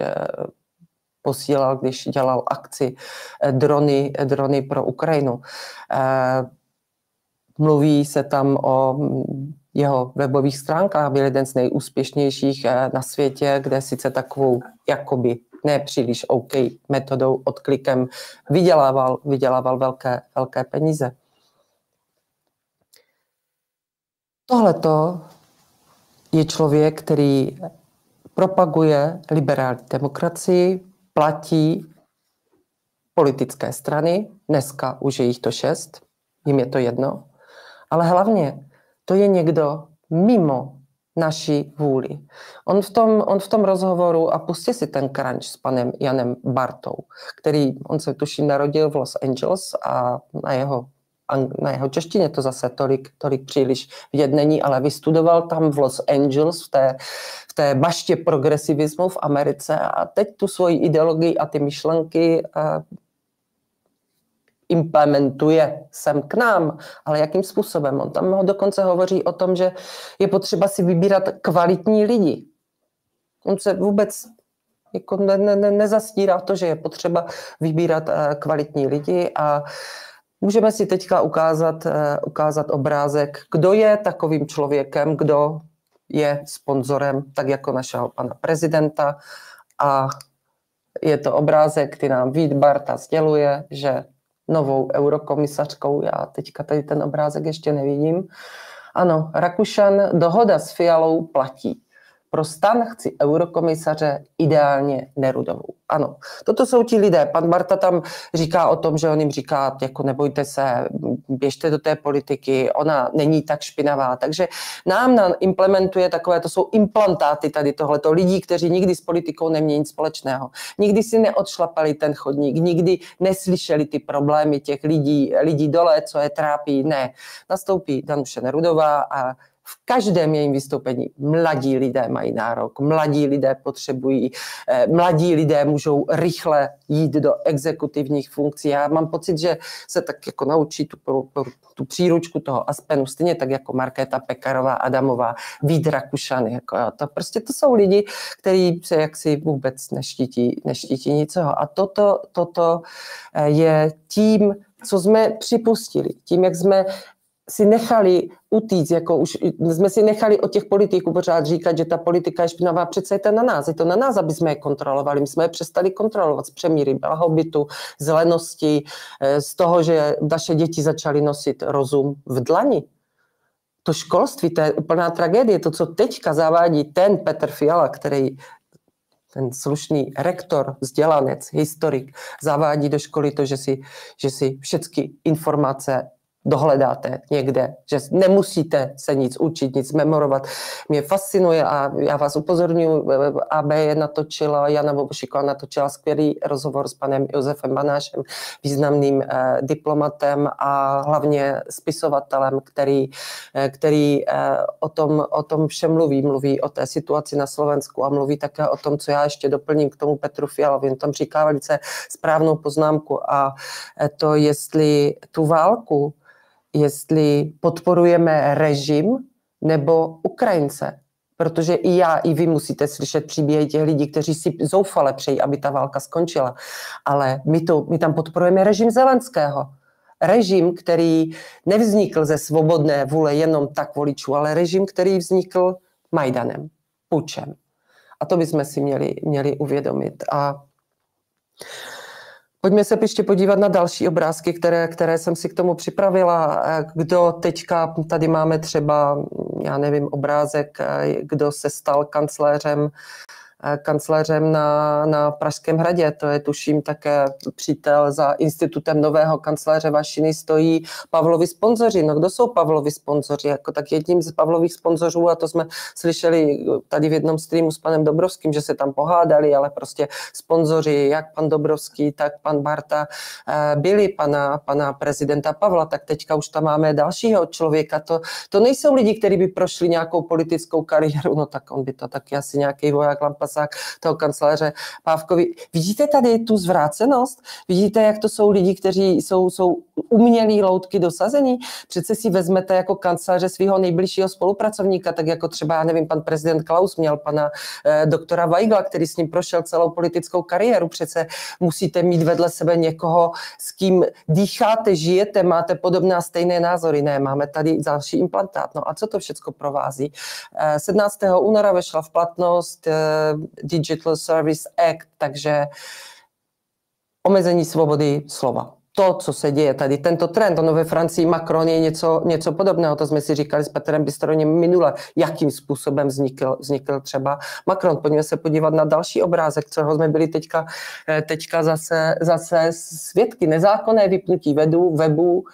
S1: posílal, když dělal akci drony, drony pro Ukrajinu. Mluví se tam o jeho webových stránkách, byl jeden z nejúspěšnějších na světě, kde sice takovou jakoby nepříliš OK metodou odklikem vydělával, vydělával velké, velké peníze. Tohleto je člověk, který propaguje liberální demokracii, platí politické strany, dneska už je jich to šest, jim je to jedno, ale hlavně to je někdo mimo naší vůli. On v, tom, on v tom rozhovoru, a pustě si ten crunch s panem Janem Bartou, který, on se tuším narodil v Los Angeles a na jeho na jeho češtině to zase tolik, tolik příliš vidět není, ale vystudoval tam v Los Angeles v té, v té baště progresivismu v Americe a teď tu svoji ideologii a ty myšlenky implementuje sem k nám, ale jakým způsobem? On tam dokonce hovoří o tom, že je potřeba si vybírat kvalitní lidi. On se vůbec jako ne, ne, nezastírá to, že je potřeba vybírat eh, kvalitní lidi a můžeme si teďka ukázat, eh, ukázat obrázek, kdo je takovým člověkem, kdo je sponzorem, tak jako našeho pana prezidenta a je to obrázek, který nám Vít Barta sděluje, že novou eurokomisařkou. Já teďka tady ten obrázek ještě nevidím. Ano, Rakušan, dohoda s Fialou platí. Pro stan chci eurokomisaře ideálně Nerudovou. Ano, toto jsou ti lidé. Pan Marta tam říká o tom, že on jim říká, jako nebojte se, běžte do té politiky, ona není tak špinavá. Takže nám, nám implementuje takové, to jsou implantáty tady tohleto, lidí, kteří nikdy s politikou nemějí nic společného. Nikdy si neodšlapali ten chodník, nikdy neslyšeli ty problémy těch lidí, lidí dole, co je trápí. Ne, nastoupí Danuše Nerudová a v každém jejím vystoupení mladí lidé mají nárok, mladí lidé potřebují, eh, mladí lidé můžou rychle jít do exekutivních funkcí. Já mám pocit, že se tak jako naučí tu, tu příručku toho Aspenu, stejně tak jako Markéta Pekarová, Adamová, Vít Rakušany. Jako. To prostě to jsou lidi, kteří se jaksi vůbec neštítí, neštítí ničeho. A toto, toto eh, je tím, co jsme připustili, tím, jak jsme si nechali utíct, jako už jsme si nechali od těch politiků pořád říkat, že ta politika je špinavá, přece je to na nás, je to na nás, aby jsme je kontrolovali. My jsme je přestali kontrolovat z přemíry blahobytu, zelenosti, eh, z toho, že naše děti začaly nosit rozum v dlani. To školství, to je úplná tragédie. To, co teďka zavádí ten Petr Fiala, který ten slušný rektor, vzdělanec, historik, zavádí do školy to, že si, že si všechny informace dohledáte někde, že nemusíte se nic učit, nic memorovat. Mě fascinuje a já vás upozorňuji, AB je natočila, Jana Bobošiková natočila skvělý rozhovor s panem Josefem Banášem, významným eh, diplomatem a hlavně spisovatelem, který, eh, který eh, o, tom, o tom všem mluví. Mluví o té situaci na Slovensku a mluví také o tom, co já ještě doplním k tomu Petru Fialovi. On tam říká velice správnou poznámku a to, jestli tu válku jestli podporujeme režim nebo Ukrajince. Protože i já, i vy musíte slyšet příběhy těch lidí, kteří si zoufale přejí, aby ta válka skončila. Ale my, to, my tam podporujeme režim Zelenského. Režim, který nevznikl ze svobodné vůle jenom tak voličů, ale režim, který vznikl Majdanem, pučem. A to bychom si měli, měli uvědomit. A Pojďme se ještě podívat na další obrázky, které, které jsem si k tomu připravila. Kdo teďka, tady máme třeba, já nevím, obrázek, kdo se stal kancléřem kancléřem na, na Pražském hradě. To je tuším také přítel za institutem nového kancléře Vašiny stojí Pavlovi sponzoři. No kdo jsou Pavlovi sponzoři? Jako tak jedním z Pavlových sponzorů, a to jsme slyšeli tady v jednom streamu s panem Dobrovským, že se tam pohádali, ale prostě sponzoři, jak pan Dobrovský, tak pan Barta, eh, byli pana, pana prezidenta Pavla, tak teďka už tam máme dalšího člověka. To, to nejsou lidi, kteří by prošli nějakou politickou kariéru, no tak on by to taky asi nějaký voják Lampas Pasák, toho kanceláře Pávkovi. Vidíte tady tu zvrácenost? Vidíte, jak to jsou lidi, kteří jsou, jsou umělí loutky dosazení? Přece si vezmete jako kanceláře svého nejbližšího spolupracovníka, tak jako třeba, já nevím, pan prezident Klaus měl pana eh, doktora Weigla, který s ním prošel celou politickou kariéru. Přece musíte mít vedle sebe někoho, s kým dýcháte, žijete, máte podobné a stejné názory. Ne, máme tady další implantát. No a co to všechno provází? 17. Eh, února vešla v platnost eh, Digital Service Act, takže omezení svobody slova. To, co se děje tady, tento trend, ono ve Francii Macron je něco, něco podobného, to jsme si říkali s Petrem Bystroněm minule, jakým způsobem vznikl, vznikl třeba Macron. Pojďme se podívat na další obrázek, co jsme byli teďka, eh, teďka zase, zase svědky. Nezákonné vypnutí webu, webu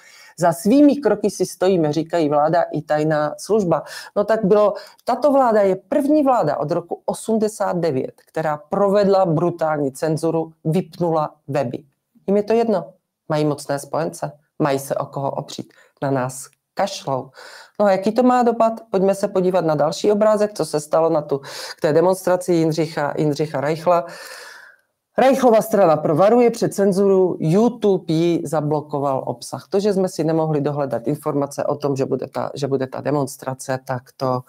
S1: za svými kroky si stojíme, říkají vláda i tajná služba. No tak bylo, tato vláda je první vláda od roku 89, která provedla brutální cenzuru, vypnula weby. Jim je to jedno. Mají mocné spojence, mají se o koho opřít. Na nás kašlou. No a jaký to má dopad? Pojďme se podívat na další obrázek, co se stalo na tu, k té demonstraci Jindřicha, Jindřicha Reichla. Reichlova strana provaruje před cenzuru, YouTube ji zablokoval obsah. To, že jsme si nemohli dohledat informace o tom, že bude ta, že bude ta demonstrace, tak to,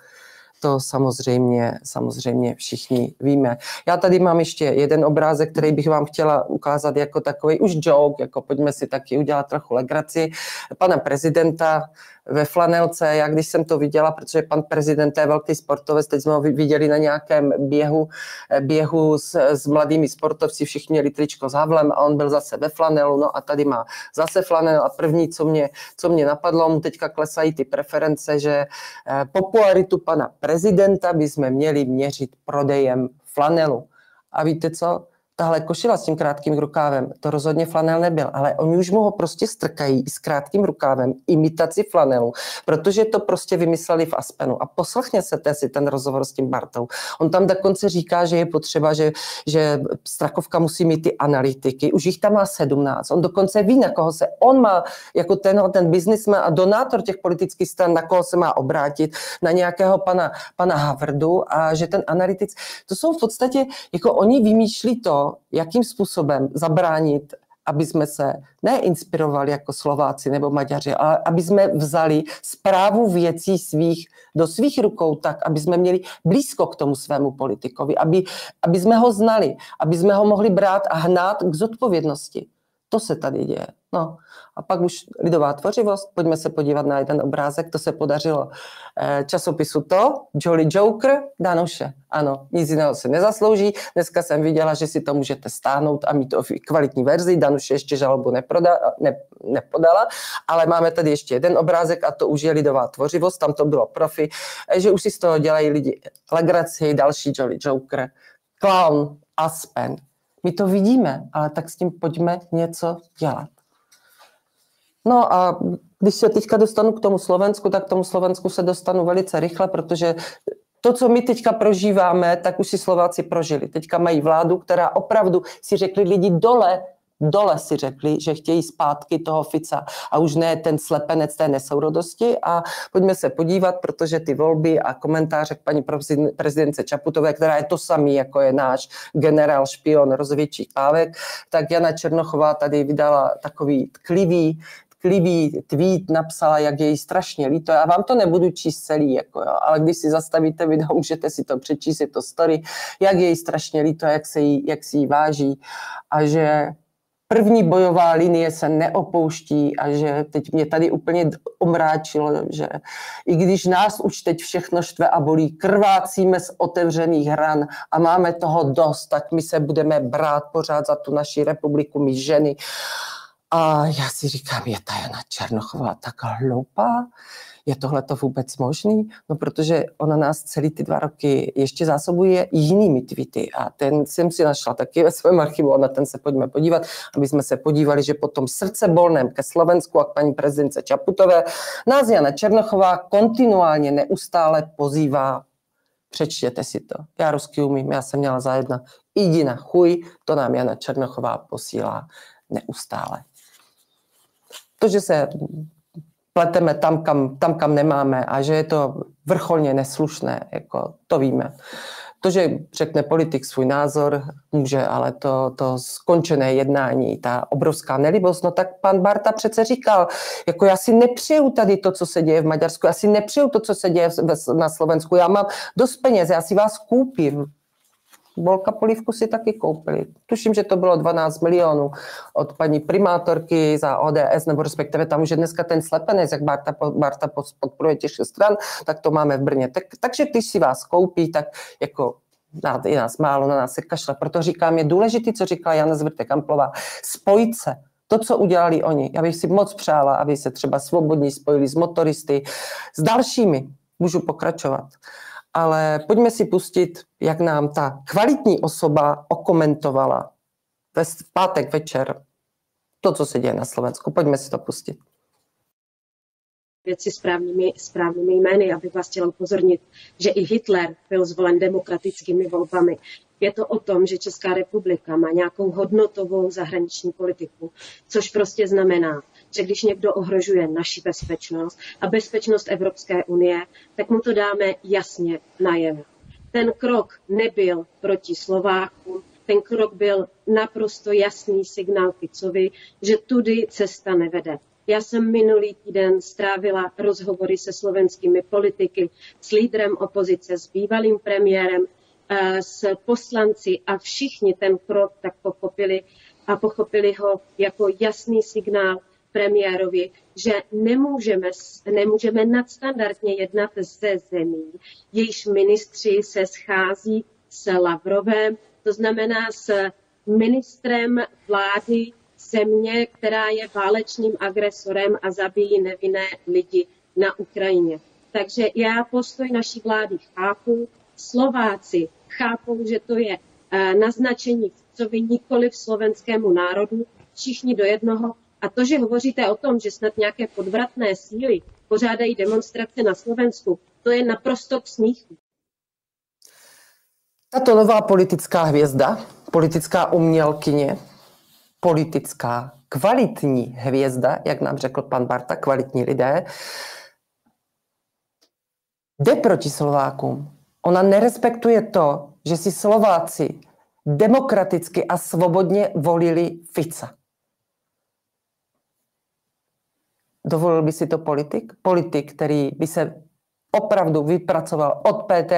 S1: to samozřejmě, samozřejmě všichni víme. Já tady mám ještě jeden obrázek, který bych vám chtěla ukázat jako takový už joke, jako pojďme si taky udělat trochu legraci. Pana prezidenta ve flanelce. Já když jsem to viděla, protože pan prezident je velký sportovec, teď jsme ho viděli na nějakém běhu, eh, běhu s, s mladými sportovci, všichni měli tričko s Havlem a on byl zase ve flanelu, no a tady má zase flanel a první, co mě, co mě napadlo, mu teďka klesají ty preference, že eh, popularitu pana prezidenta bychom měli měřit prodejem flanelu. A víte co? Tahle košila s tím krátkým rukávem, to rozhodně flanel nebyl, ale oni už mu ho prostě strkají s krátkým rukávem, imitaci flanelu, protože to prostě vymysleli v Aspenu. A poslechně se si ten rozhovor s tím Bartou. On tam dokonce říká, že je potřeba, že, že Strakovka musí mít ty analytiky, už jich tam má 17. On dokonce ví, na koho se on má, jako ten, ten biznismen a donátor těch politických stran, na koho se má obrátit, na nějakého pana, pana Havrdu a že ten analytic, to jsou v podstatě, jako oni vymýšlí to, jakým způsobem zabránit aby jsme se neinspirovali jako Slováci nebo Maďaři, ale aby jsme vzali zprávu věcí svých do svých rukou tak, aby jsme měli blízko k tomu svému politikovi, aby, aby jsme ho znali, aby jsme ho mohli brát a hnát k zodpovědnosti. To se tady děje. No. A pak už lidová tvořivost, pojďme se podívat na jeden obrázek, to se podařilo eh, časopisu to, Jolly Joker, Danuše. Ano, nic jiného si nezaslouží. Dneska jsem viděla, že si to můžete stáhnout a mít kvalitní verzi. Danuše ještě žalobu neproda, ne, nepodala, ale máme tady ještě jeden obrázek a to už je lidová tvořivost, tam to bylo profi, eh, že už si z toho dělají lidi legraci, další Jolly Joker, clown, Aspen. My to vidíme, ale tak s tím pojďme něco dělat. No a když se teďka dostanu k tomu Slovensku, tak k tomu Slovensku se dostanu velice rychle, protože to, co my teďka prožíváme, tak už si Slováci prožili. Teďka mají vládu, která opravdu si řekli lidi dole, dole si řekli, že chtějí zpátky toho Fica a už ne ten slepenec té nesourodosti a pojďme se podívat, protože ty volby a komentáře k paní prezidence Čaputové, která je to samý, jako je náš generál špion rozvědčí pávek, tak Jana Černochová tady vydala takový tklivý tlivý tweet napsala, jak je jí strašně líto. Já vám to nebudu číst celý, jako jo, ale když si zastavíte video, můžete si to přečíst, je to story, jak je jí strašně líto, jak, se jí, jak si jí váží a že první bojová linie se neopouští a že teď mě tady úplně omráčilo, že i když nás už teď všechno štve a bolí, krvácíme z otevřených hran a máme toho dost, tak my se budeme brát pořád za tu naši republiku, my ženy. A já si říkám, je ta Jana Černochová tak hloupá? Je tohle to vůbec možný? No, protože ona nás celý ty dva roky ještě zásobuje jinými tweety a ten jsem si našla taky ve svém archivu a na ten se pojďme podívat, aby jsme se podívali, že potom srdce bolném ke Slovensku a k paní prezidence Čaputové nás Jana Černochová kontinuálně neustále pozývá Přečtěte si to. Já rusky umím, já jsem měla za jedna. Jdi na chuj, to nám Jana Černochová posílá neustále. To, že se pleteme tam kam, tam, kam nemáme a že je to vrcholně neslušné, jako to víme. To, že řekne politik svůj názor, může, ale to, to skončené jednání, ta obrovská nelibost, no tak pan Barta přece říkal, jako já si nepřiju tady to, co se děje v Maďarsku, já si nepřiju to, co se děje na Slovensku, já mám dost peněz, já si vás koupím. Bolka polívku si taky koupili. Tuším, že to bylo 12 milionů od paní primátorky za ODS, nebo respektive tam už je dneska ten slepenec, jak Barta, Barta podporuje těch stran, tak to máme v Brně. Tak, takže když si vás koupí, tak jako na, je nás málo, na nás se kašle. Proto říkám, je důležité, co říkala Jana Zvrtek-Kamplová, spojit se. To, co udělali oni. Já bych si moc přála, aby se třeba svobodní spojili s motoristy, s dalšími. Můžu pokračovat ale pojďme si pustit, jak nám ta kvalitní osoba okomentovala ve pátek večer to, co se děje na Slovensku. Pojďme si to pustit
S11: věci správnými, správnými jmény. Bych vás chtěla upozornit, že i Hitler byl zvolen demokratickými volbami. Je to o tom, že Česká republika má nějakou hodnotovou zahraniční politiku, což prostě znamená, že když někdo ohrožuje naši bezpečnost a bezpečnost Evropské unie, tak mu to dáme jasně najevo. Ten krok nebyl proti Slovákům, ten krok byl naprosto jasný signál Ficovi, že tudy cesta nevede. Já jsem minulý týden strávila rozhovory se slovenskými politiky, s lídrem opozice, s bývalým premiérem, s poslanci a všichni ten krok tak pochopili a pochopili ho jako jasný signál premiérovi, že nemůžeme, nemůžeme nadstandardně jednat ze zemí, jejíž ministři se schází s Lavrovem, to znamená s ministrem vlády země, která je válečným agresorem a zabíjí nevinné lidi na Ukrajině. Takže já postoj naší vlády chápu. Slováci chápou, že to je eh, naznačení v co vy nikoli v slovenskému národu, všichni do jednoho. A to, že hovoříte o tom, že snad nějaké podvratné síly pořádají demonstrace na Slovensku, to je naprosto k smíchu.
S1: Tato nová politická hvězda, politická umělkyně, politická kvalitní hvězda, jak nám řekl pan Barta, kvalitní lidé, jde proti Slovákům. Ona nerespektuje to, že si Slováci demokraticky a svobodně volili Fica. Dovolil by si to politik? Politik, který by se opravdu vypracoval od PT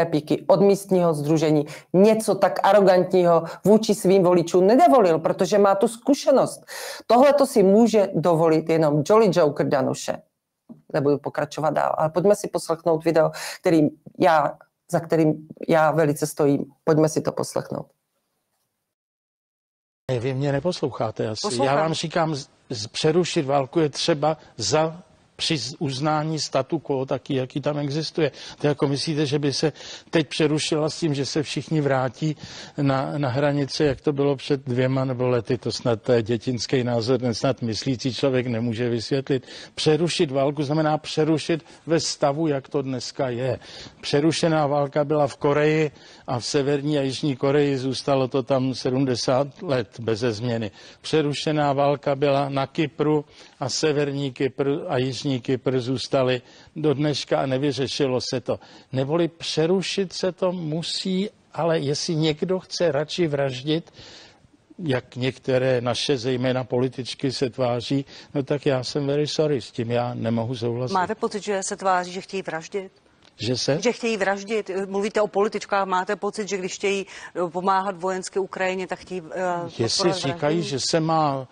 S1: od místního združení něco tak arrogantního vůči svým voličům nedovolil, protože má tu zkušenost. Tohle to si může dovolit jenom Jolly Joker Danuše. Nebudu pokračovat dál, ale pojďme si poslechnout video, který já, za kterým já velice stojím. Pojďme si to poslechnout.
S12: Vy mě neposloucháte asi. Poslouchám. Já vám říkám, přerušit válku je třeba za při uznání statu quo taky, jaký tam existuje. To jako myslíte, že by se teď přerušila s tím, že se všichni vrátí na, na hranice, jak to bylo před dvěma nebo lety, to snad to je dětinský názor, ten snad myslící člověk nemůže vysvětlit. Přerušit válku znamená přerušit ve stavu, jak to dneska je. Přerušená válka byla v Koreji a v severní a jižní Koreji zůstalo to tam 70 let bez změny. Přerušená válka byla na Kypru a severní Kypr a jižní Kypr zůstaly do dneška a nevyřešilo se to. Neboli přerušit se to musí, ale jestli někdo chce radši vraždit, jak některé naše, zejména političky, se tváří, no tak já jsem very sorry, s tím já nemohu souhlasit.
S13: Máte pocit, že se tváří, že chtějí vraždit?
S12: Že se?
S13: Že chtějí vraždit. Mluvíte o političkách, máte pocit, že když chtějí pomáhat vojenské Ukrajině, tak chtějí. Uh,
S12: Jestli říkají, vraždění? že se má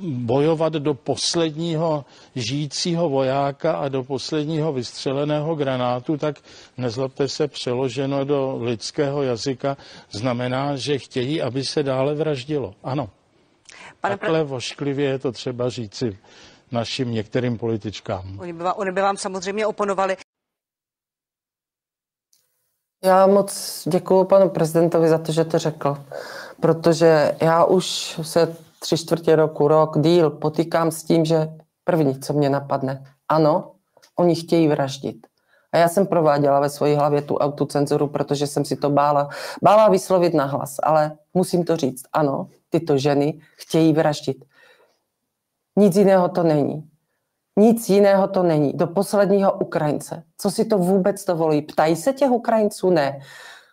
S12: bojovat do posledního žijícího vojáka a do posledního vystřeleného granátu, tak nezlobte se, přeloženo do lidského jazyka, znamená, že chtějí, aby se dále vraždilo. Ano. Pane Takhle vošklivě je to třeba říci našim některým političkám.
S13: Oni by, vám, oni by vám samozřejmě oponovali.
S1: Já moc děkuji panu prezidentovi za to, že to řekl, protože já už se tři čtvrtě roku, rok, díl potýkám s tím, že první, co mě napadne, ano, oni chtějí vraždit. A já jsem prováděla ve své hlavě tu autocenzuru, protože jsem si to bála, bála vyslovit nahlas, ale musím to říct. Ano, tyto ženy chtějí vraždit. Nic jiného to není. Nic jiného to není. Do posledního Ukrajince. Co si to vůbec dovolí? Ptají se těch Ukrajinců? Ne.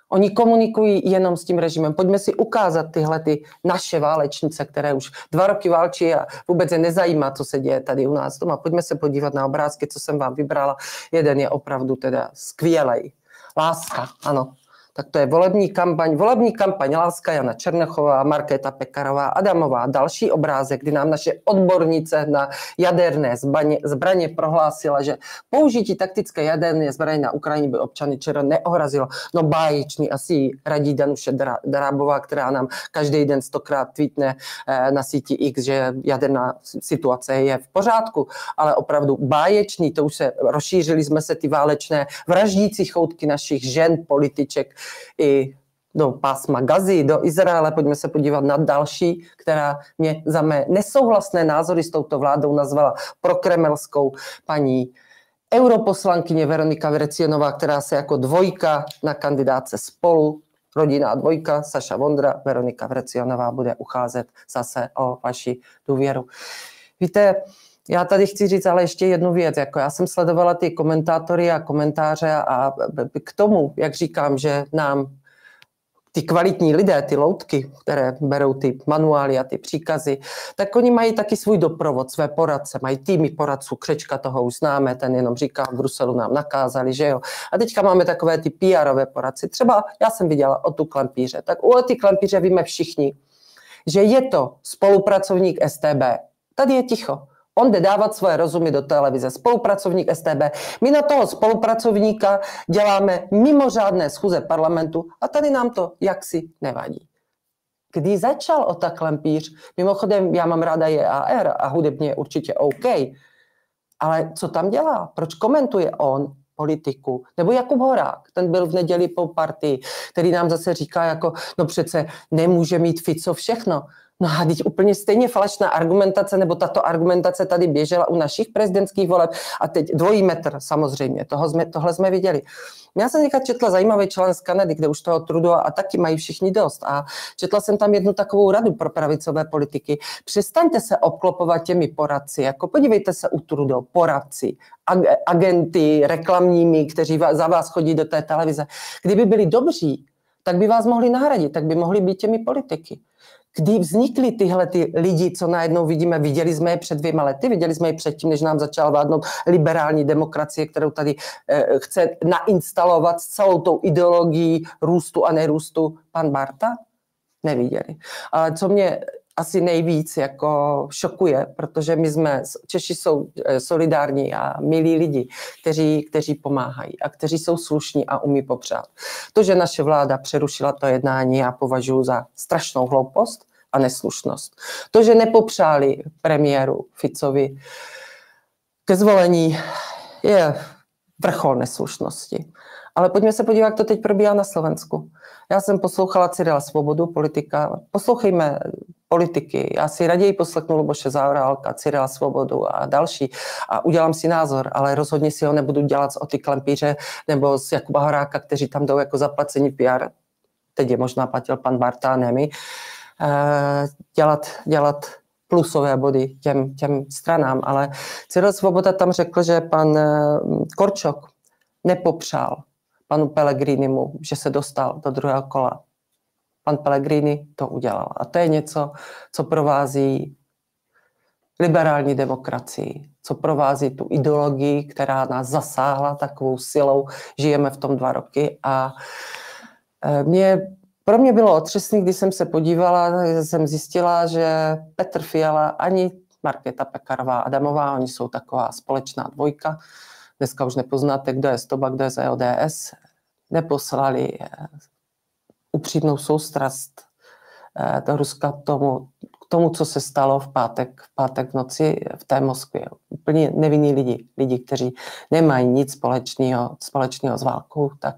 S1: Oni komunikují jenom s tím režimem. Pojďme si ukázat tyhle ty naše válečnice, které už dva roky válčí a vůbec je nezajímá, co se děje tady u nás doma. Pojďme se podívat na obrázky, co jsem vám vybrala. Jeden je opravdu teda skvělej. Láska, ano tak to je volební kampaň, volební kampaň Láska Jana Černochová, Markéta Pekarová, Adamová, další obrázek, kdy nám naše odbornice na jaderné zbraně, zbraně prohlásila, že použití taktické jaderné zbraně na Ukrajině by občany čero neohrazilo. No báječný, asi radí Danuše Drábová, která nám každý den stokrát tweetne eh, na síti X, že jaderná situace je v pořádku, ale opravdu báječný, to už se rozšířili jsme se ty válečné vraždící choutky našich žen, političek, i do pásma Gazy, do Izraele. Pojďme se podívat na další, která mě za mé nesouhlasné názory s touto vládou nazvala prokremelskou paní europoslankyně Veronika Vrecionová, která se jako dvojka na kandidáce spolu rodinná dvojka, Saša Vondra, Veronika Vrecionová bude ucházet zase o vaši důvěru. Víte, já tady chci říct ale ještě jednu věc. Jako já jsem sledovala ty komentátory a komentáře a k tomu, jak říkám, že nám ty kvalitní lidé, ty loutky, které berou ty manuály a ty příkazy, tak oni mají taky svůj doprovod, své poradce, mají týmy poradců, Křečka toho už známe, ten jenom říká, v Bruselu nám nakázali, že jo. A teďka máme takové ty PR-ové poradci. Třeba já jsem viděla o tu klampíře, tak u ty klampíře víme všichni, že je to spolupracovník STB. Tady je ticho. On jde dávat svoje rozumy do televize, spolupracovník STB. My na toho spolupracovníka děláme mimořádné schůze parlamentu a tady nám to jaksi nevadí. Kdy začal o tak Klempíř, mimochodem já mám ráda JAR a hudebně je určitě OK, ale co tam dělá? Proč komentuje on politiku. Nebo Jakub Horák, ten byl v neděli po partii, který nám zase říká jako, no přece nemůže mít Fico všechno. No a teď úplně stejně falešná argumentace, nebo tato argumentace tady běžela u našich prezidentských voleb a teď dvojí metr samozřejmě, toho jsme, tohle jsme viděli. Já jsem teďka četla zajímavý člen z Kanady, kde už toho trudu a taky mají všichni dost. A četla jsem tam jednu takovou radu pro pravicové politiky. Přestaňte se obklopovat těmi poradci, jako podívejte se u Trudo, poradci, ag- agenty, reklamními, kteří za vás chodí do té televize. Kdyby byli dobří, tak by vás mohli nahradit, tak by mohli být těmi politiky kdy vznikly tyhle ty lidi, co najednou vidíme, viděli jsme je před dvěma lety, viděli jsme je předtím, než nám začala vládnout liberální demokracie, kterou tady eh, chce nainstalovat s celou tou ideologií růstu a nerůstu pan Barta? Neviděli. Ale co mě asi nejvíc jako šokuje, protože my jsme, Češi jsou eh, solidární a milí lidi, kteří, kteří pomáhají a kteří jsou slušní a umí popřát. To, že naše vláda přerušila to jednání, já považuji za strašnou hloupost a neslušnost. To, že nepopřáli premiéru Ficovi ke zvolení, je vrchol neslušnosti. Ale pojďme se podívat, jak to teď probíhá na Slovensku. Já jsem poslouchala Cyrila Svobodu, politika. Poslouchejme politiky. Já si raději poslechnu Luboše Zaorálka, Cyrila Svobodu a další a udělám si názor, ale rozhodně si ho nebudu dělat z Oty Klempíře nebo z Jakuba Horáka, kteří tam jdou jako zaplacení PR. Teď je možná platil pan Barta, ne my. Eh, dělat, dělat plusové body těm, těm stranám, ale Cyril Svoboda tam řekl, že pan eh, Korčok nepopřál panu Pellegrinimu, že se dostal do druhého kola. Pan Pellegrini to udělal. A to je něco, co provází liberální demokracii, co provází tu ideologii, která nás zasáhla takovou silou. Žijeme v tom dva roky a eh, mě pro mě bylo otřesný, když jsem se podívala, jsem zjistila, že Petr Fiala ani Markéta Pekarová Adamová, oni jsou taková společná dvojka, dneska už nepoznáte, kdo je z TOBA, kdo je z EODS, neposlali eh, upřímnou soustrast eh, do Ruska tomu, k tomu, co se stalo v pátek, v pátek v noci v té Moskvě. Úplně nevinní lidi, lidi, kteří nemají nic společného, společného s válkou, tak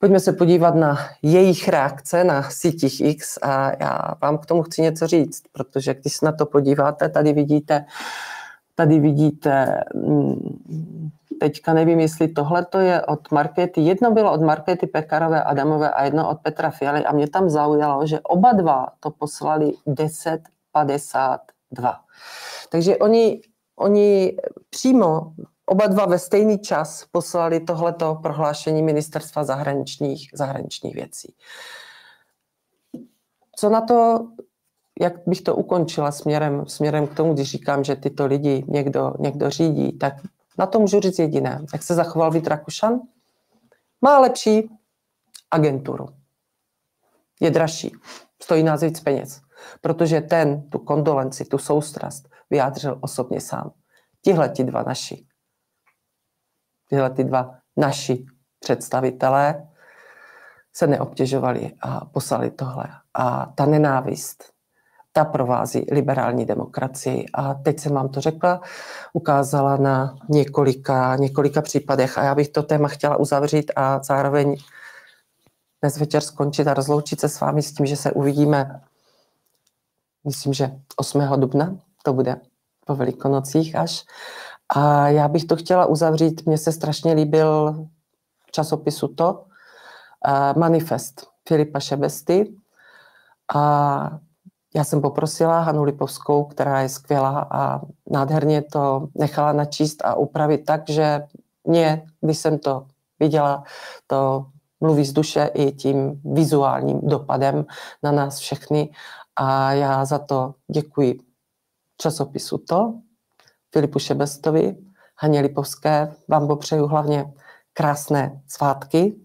S1: Pojďme se podívat na jejich reakce na sítích X a já vám k tomu chci něco říct, protože když se na to podíváte, tady vidíte, tady vidíte, mm, teďka nevím, jestli tohle to je od Markety, jedno bylo od Markety Pekarové Adamové a jedno od Petra Fialy a mě tam zaujalo, že oba dva to poslali 10.52. Takže oni, oni přímo Oba dva ve stejný čas poslali tohleto prohlášení ministerstva zahraničních, zahraničních věcí. Co na to, jak bych to ukončila směrem, směrem k tomu, když říkám, že tyto lidi někdo, někdo řídí, tak na to můžu říct jediné. Jak se zachoval Vít Rakušan? Má lepší agenturu. Je dražší. Stojí nás víc peněz. Protože ten tu kondolenci, tu soustrast vyjádřil osobně sám. Tihle ti dva naši tyhle ty dva naši představitelé se neobtěžovali a poslali tohle. A ta nenávist, ta provází liberální demokracii. A teď jsem vám to řekla, ukázala na několika, několika případech a já bych to téma chtěla uzavřít a zároveň dnes večer skončit a rozloučit se s vámi s tím, že se uvidíme, myslím, že 8. dubna, to bude po velikonocích až. A já bych to chtěla uzavřít. Mně se strašně líbil časopisu to, manifest Filipa Šebesty. A já jsem poprosila Hanu Lipovskou, která je skvělá a nádherně to nechala načíst a upravit tak, že mě, když jsem to viděla, to mluví z duše i tím vizuálním dopadem na nás všechny. A já za to děkuji časopisu to, Filipu Šebestovi, Haně Lipovské. Vám popřeju hlavně krásné svátky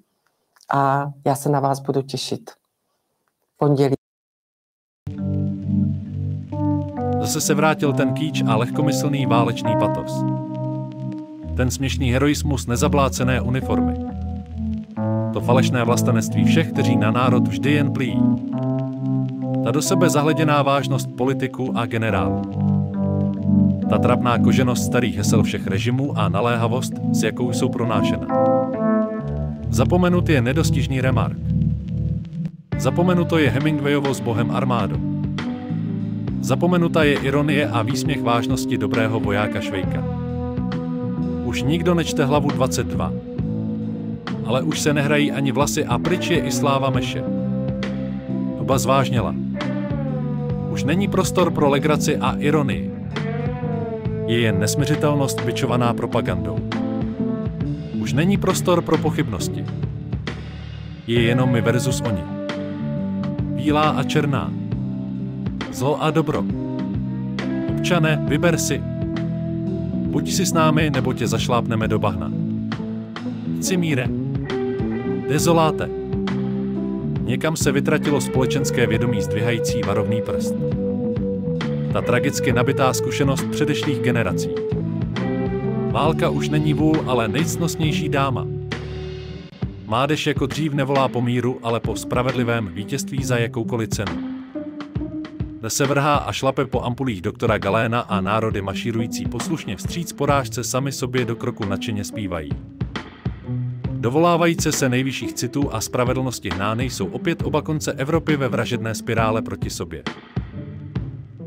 S1: a já se na vás budu těšit. Pondělí.
S14: Zase se vrátil ten kýč a lehkomyslný válečný patos. Ten směšný heroismus nezablácené uniformy. To falešné vlastenectví všech, kteří na národ vždy jen plí. Ta do sebe zahleděná vážnost politiku a generálů Ta trapná koženost starých hesel všech režimů a naléhavost, s jakou jsou pronášena. Zapomenut je nedostižný remark. Zapomenuto je Hemingwayovo s bohem armádu. Zapomenuta je ironie a výsměch vážnosti dobrého vojáka Švejka. Už nikdo nečte hlavu 22. Ale už se nehrají ani vlasy a pryč je i sláva Meše. Doba zvážněla. Už není prostor pro legraci a ironii. Je jen nesměřitelnost vyčovaná propagandou. Už není prostor pro pochybnosti. Je jenom my versus oni. Bílá a černá. Zlo a dobro. Občane, vyber si. Buď si s námi, nebo tě zašlápneme do bahna. Cimíre. Dezoláte. Někam se vytratilo společenské vědomí zdvihající varovný prst. Ta tragicky nabitá zkušenost předešlých generací. Válka už není vůl, ale nejcnostnější dáma. Mládež jako dřív nevolá po míru, ale po spravedlivém vítězství za jakoukoliv cenu. Se vrhá a šlape po ampulích doktora Galéna a národy mašírující poslušně vstříc porážce sami sobě do kroku nadšeně zpívají. Dovolávajíce se nejvyšších citů a spravedlnosti hnány jsou opět oba konce Evropy ve vražedné spirále proti sobě.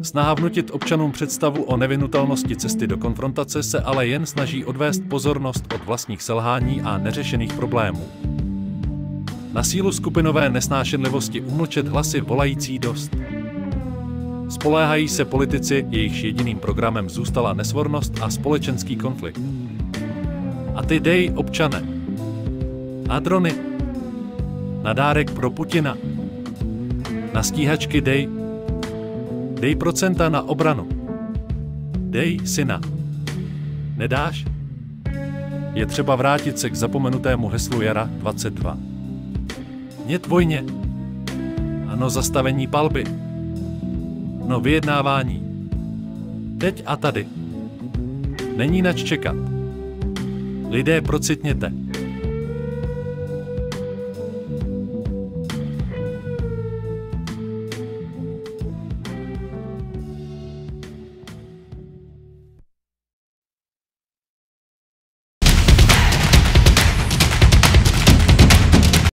S14: Snaha vnutit občanům představu o nevinutelnosti cesty do konfrontace se ale jen snaží odvést pozornost od vlastních selhání a neřešených problémů. Na sílu skupinové nesnášenlivosti umlčet hlasy volající dost. Spoléhají se politici, jejichž jediným programem zůstala nesvornost a společenský konflikt. A ty dej, občane. A drony. Na dárek pro Putina. Na stíhačky dej Dej procenta na obranu. Dej syna. Nedáš? Je třeba vrátit se k zapomenutému heslu jara 22. Nět vojně. Ano, zastavení palby. No, vyjednávání. Teď a tady. Není nač čekat. Lidé, procitněte.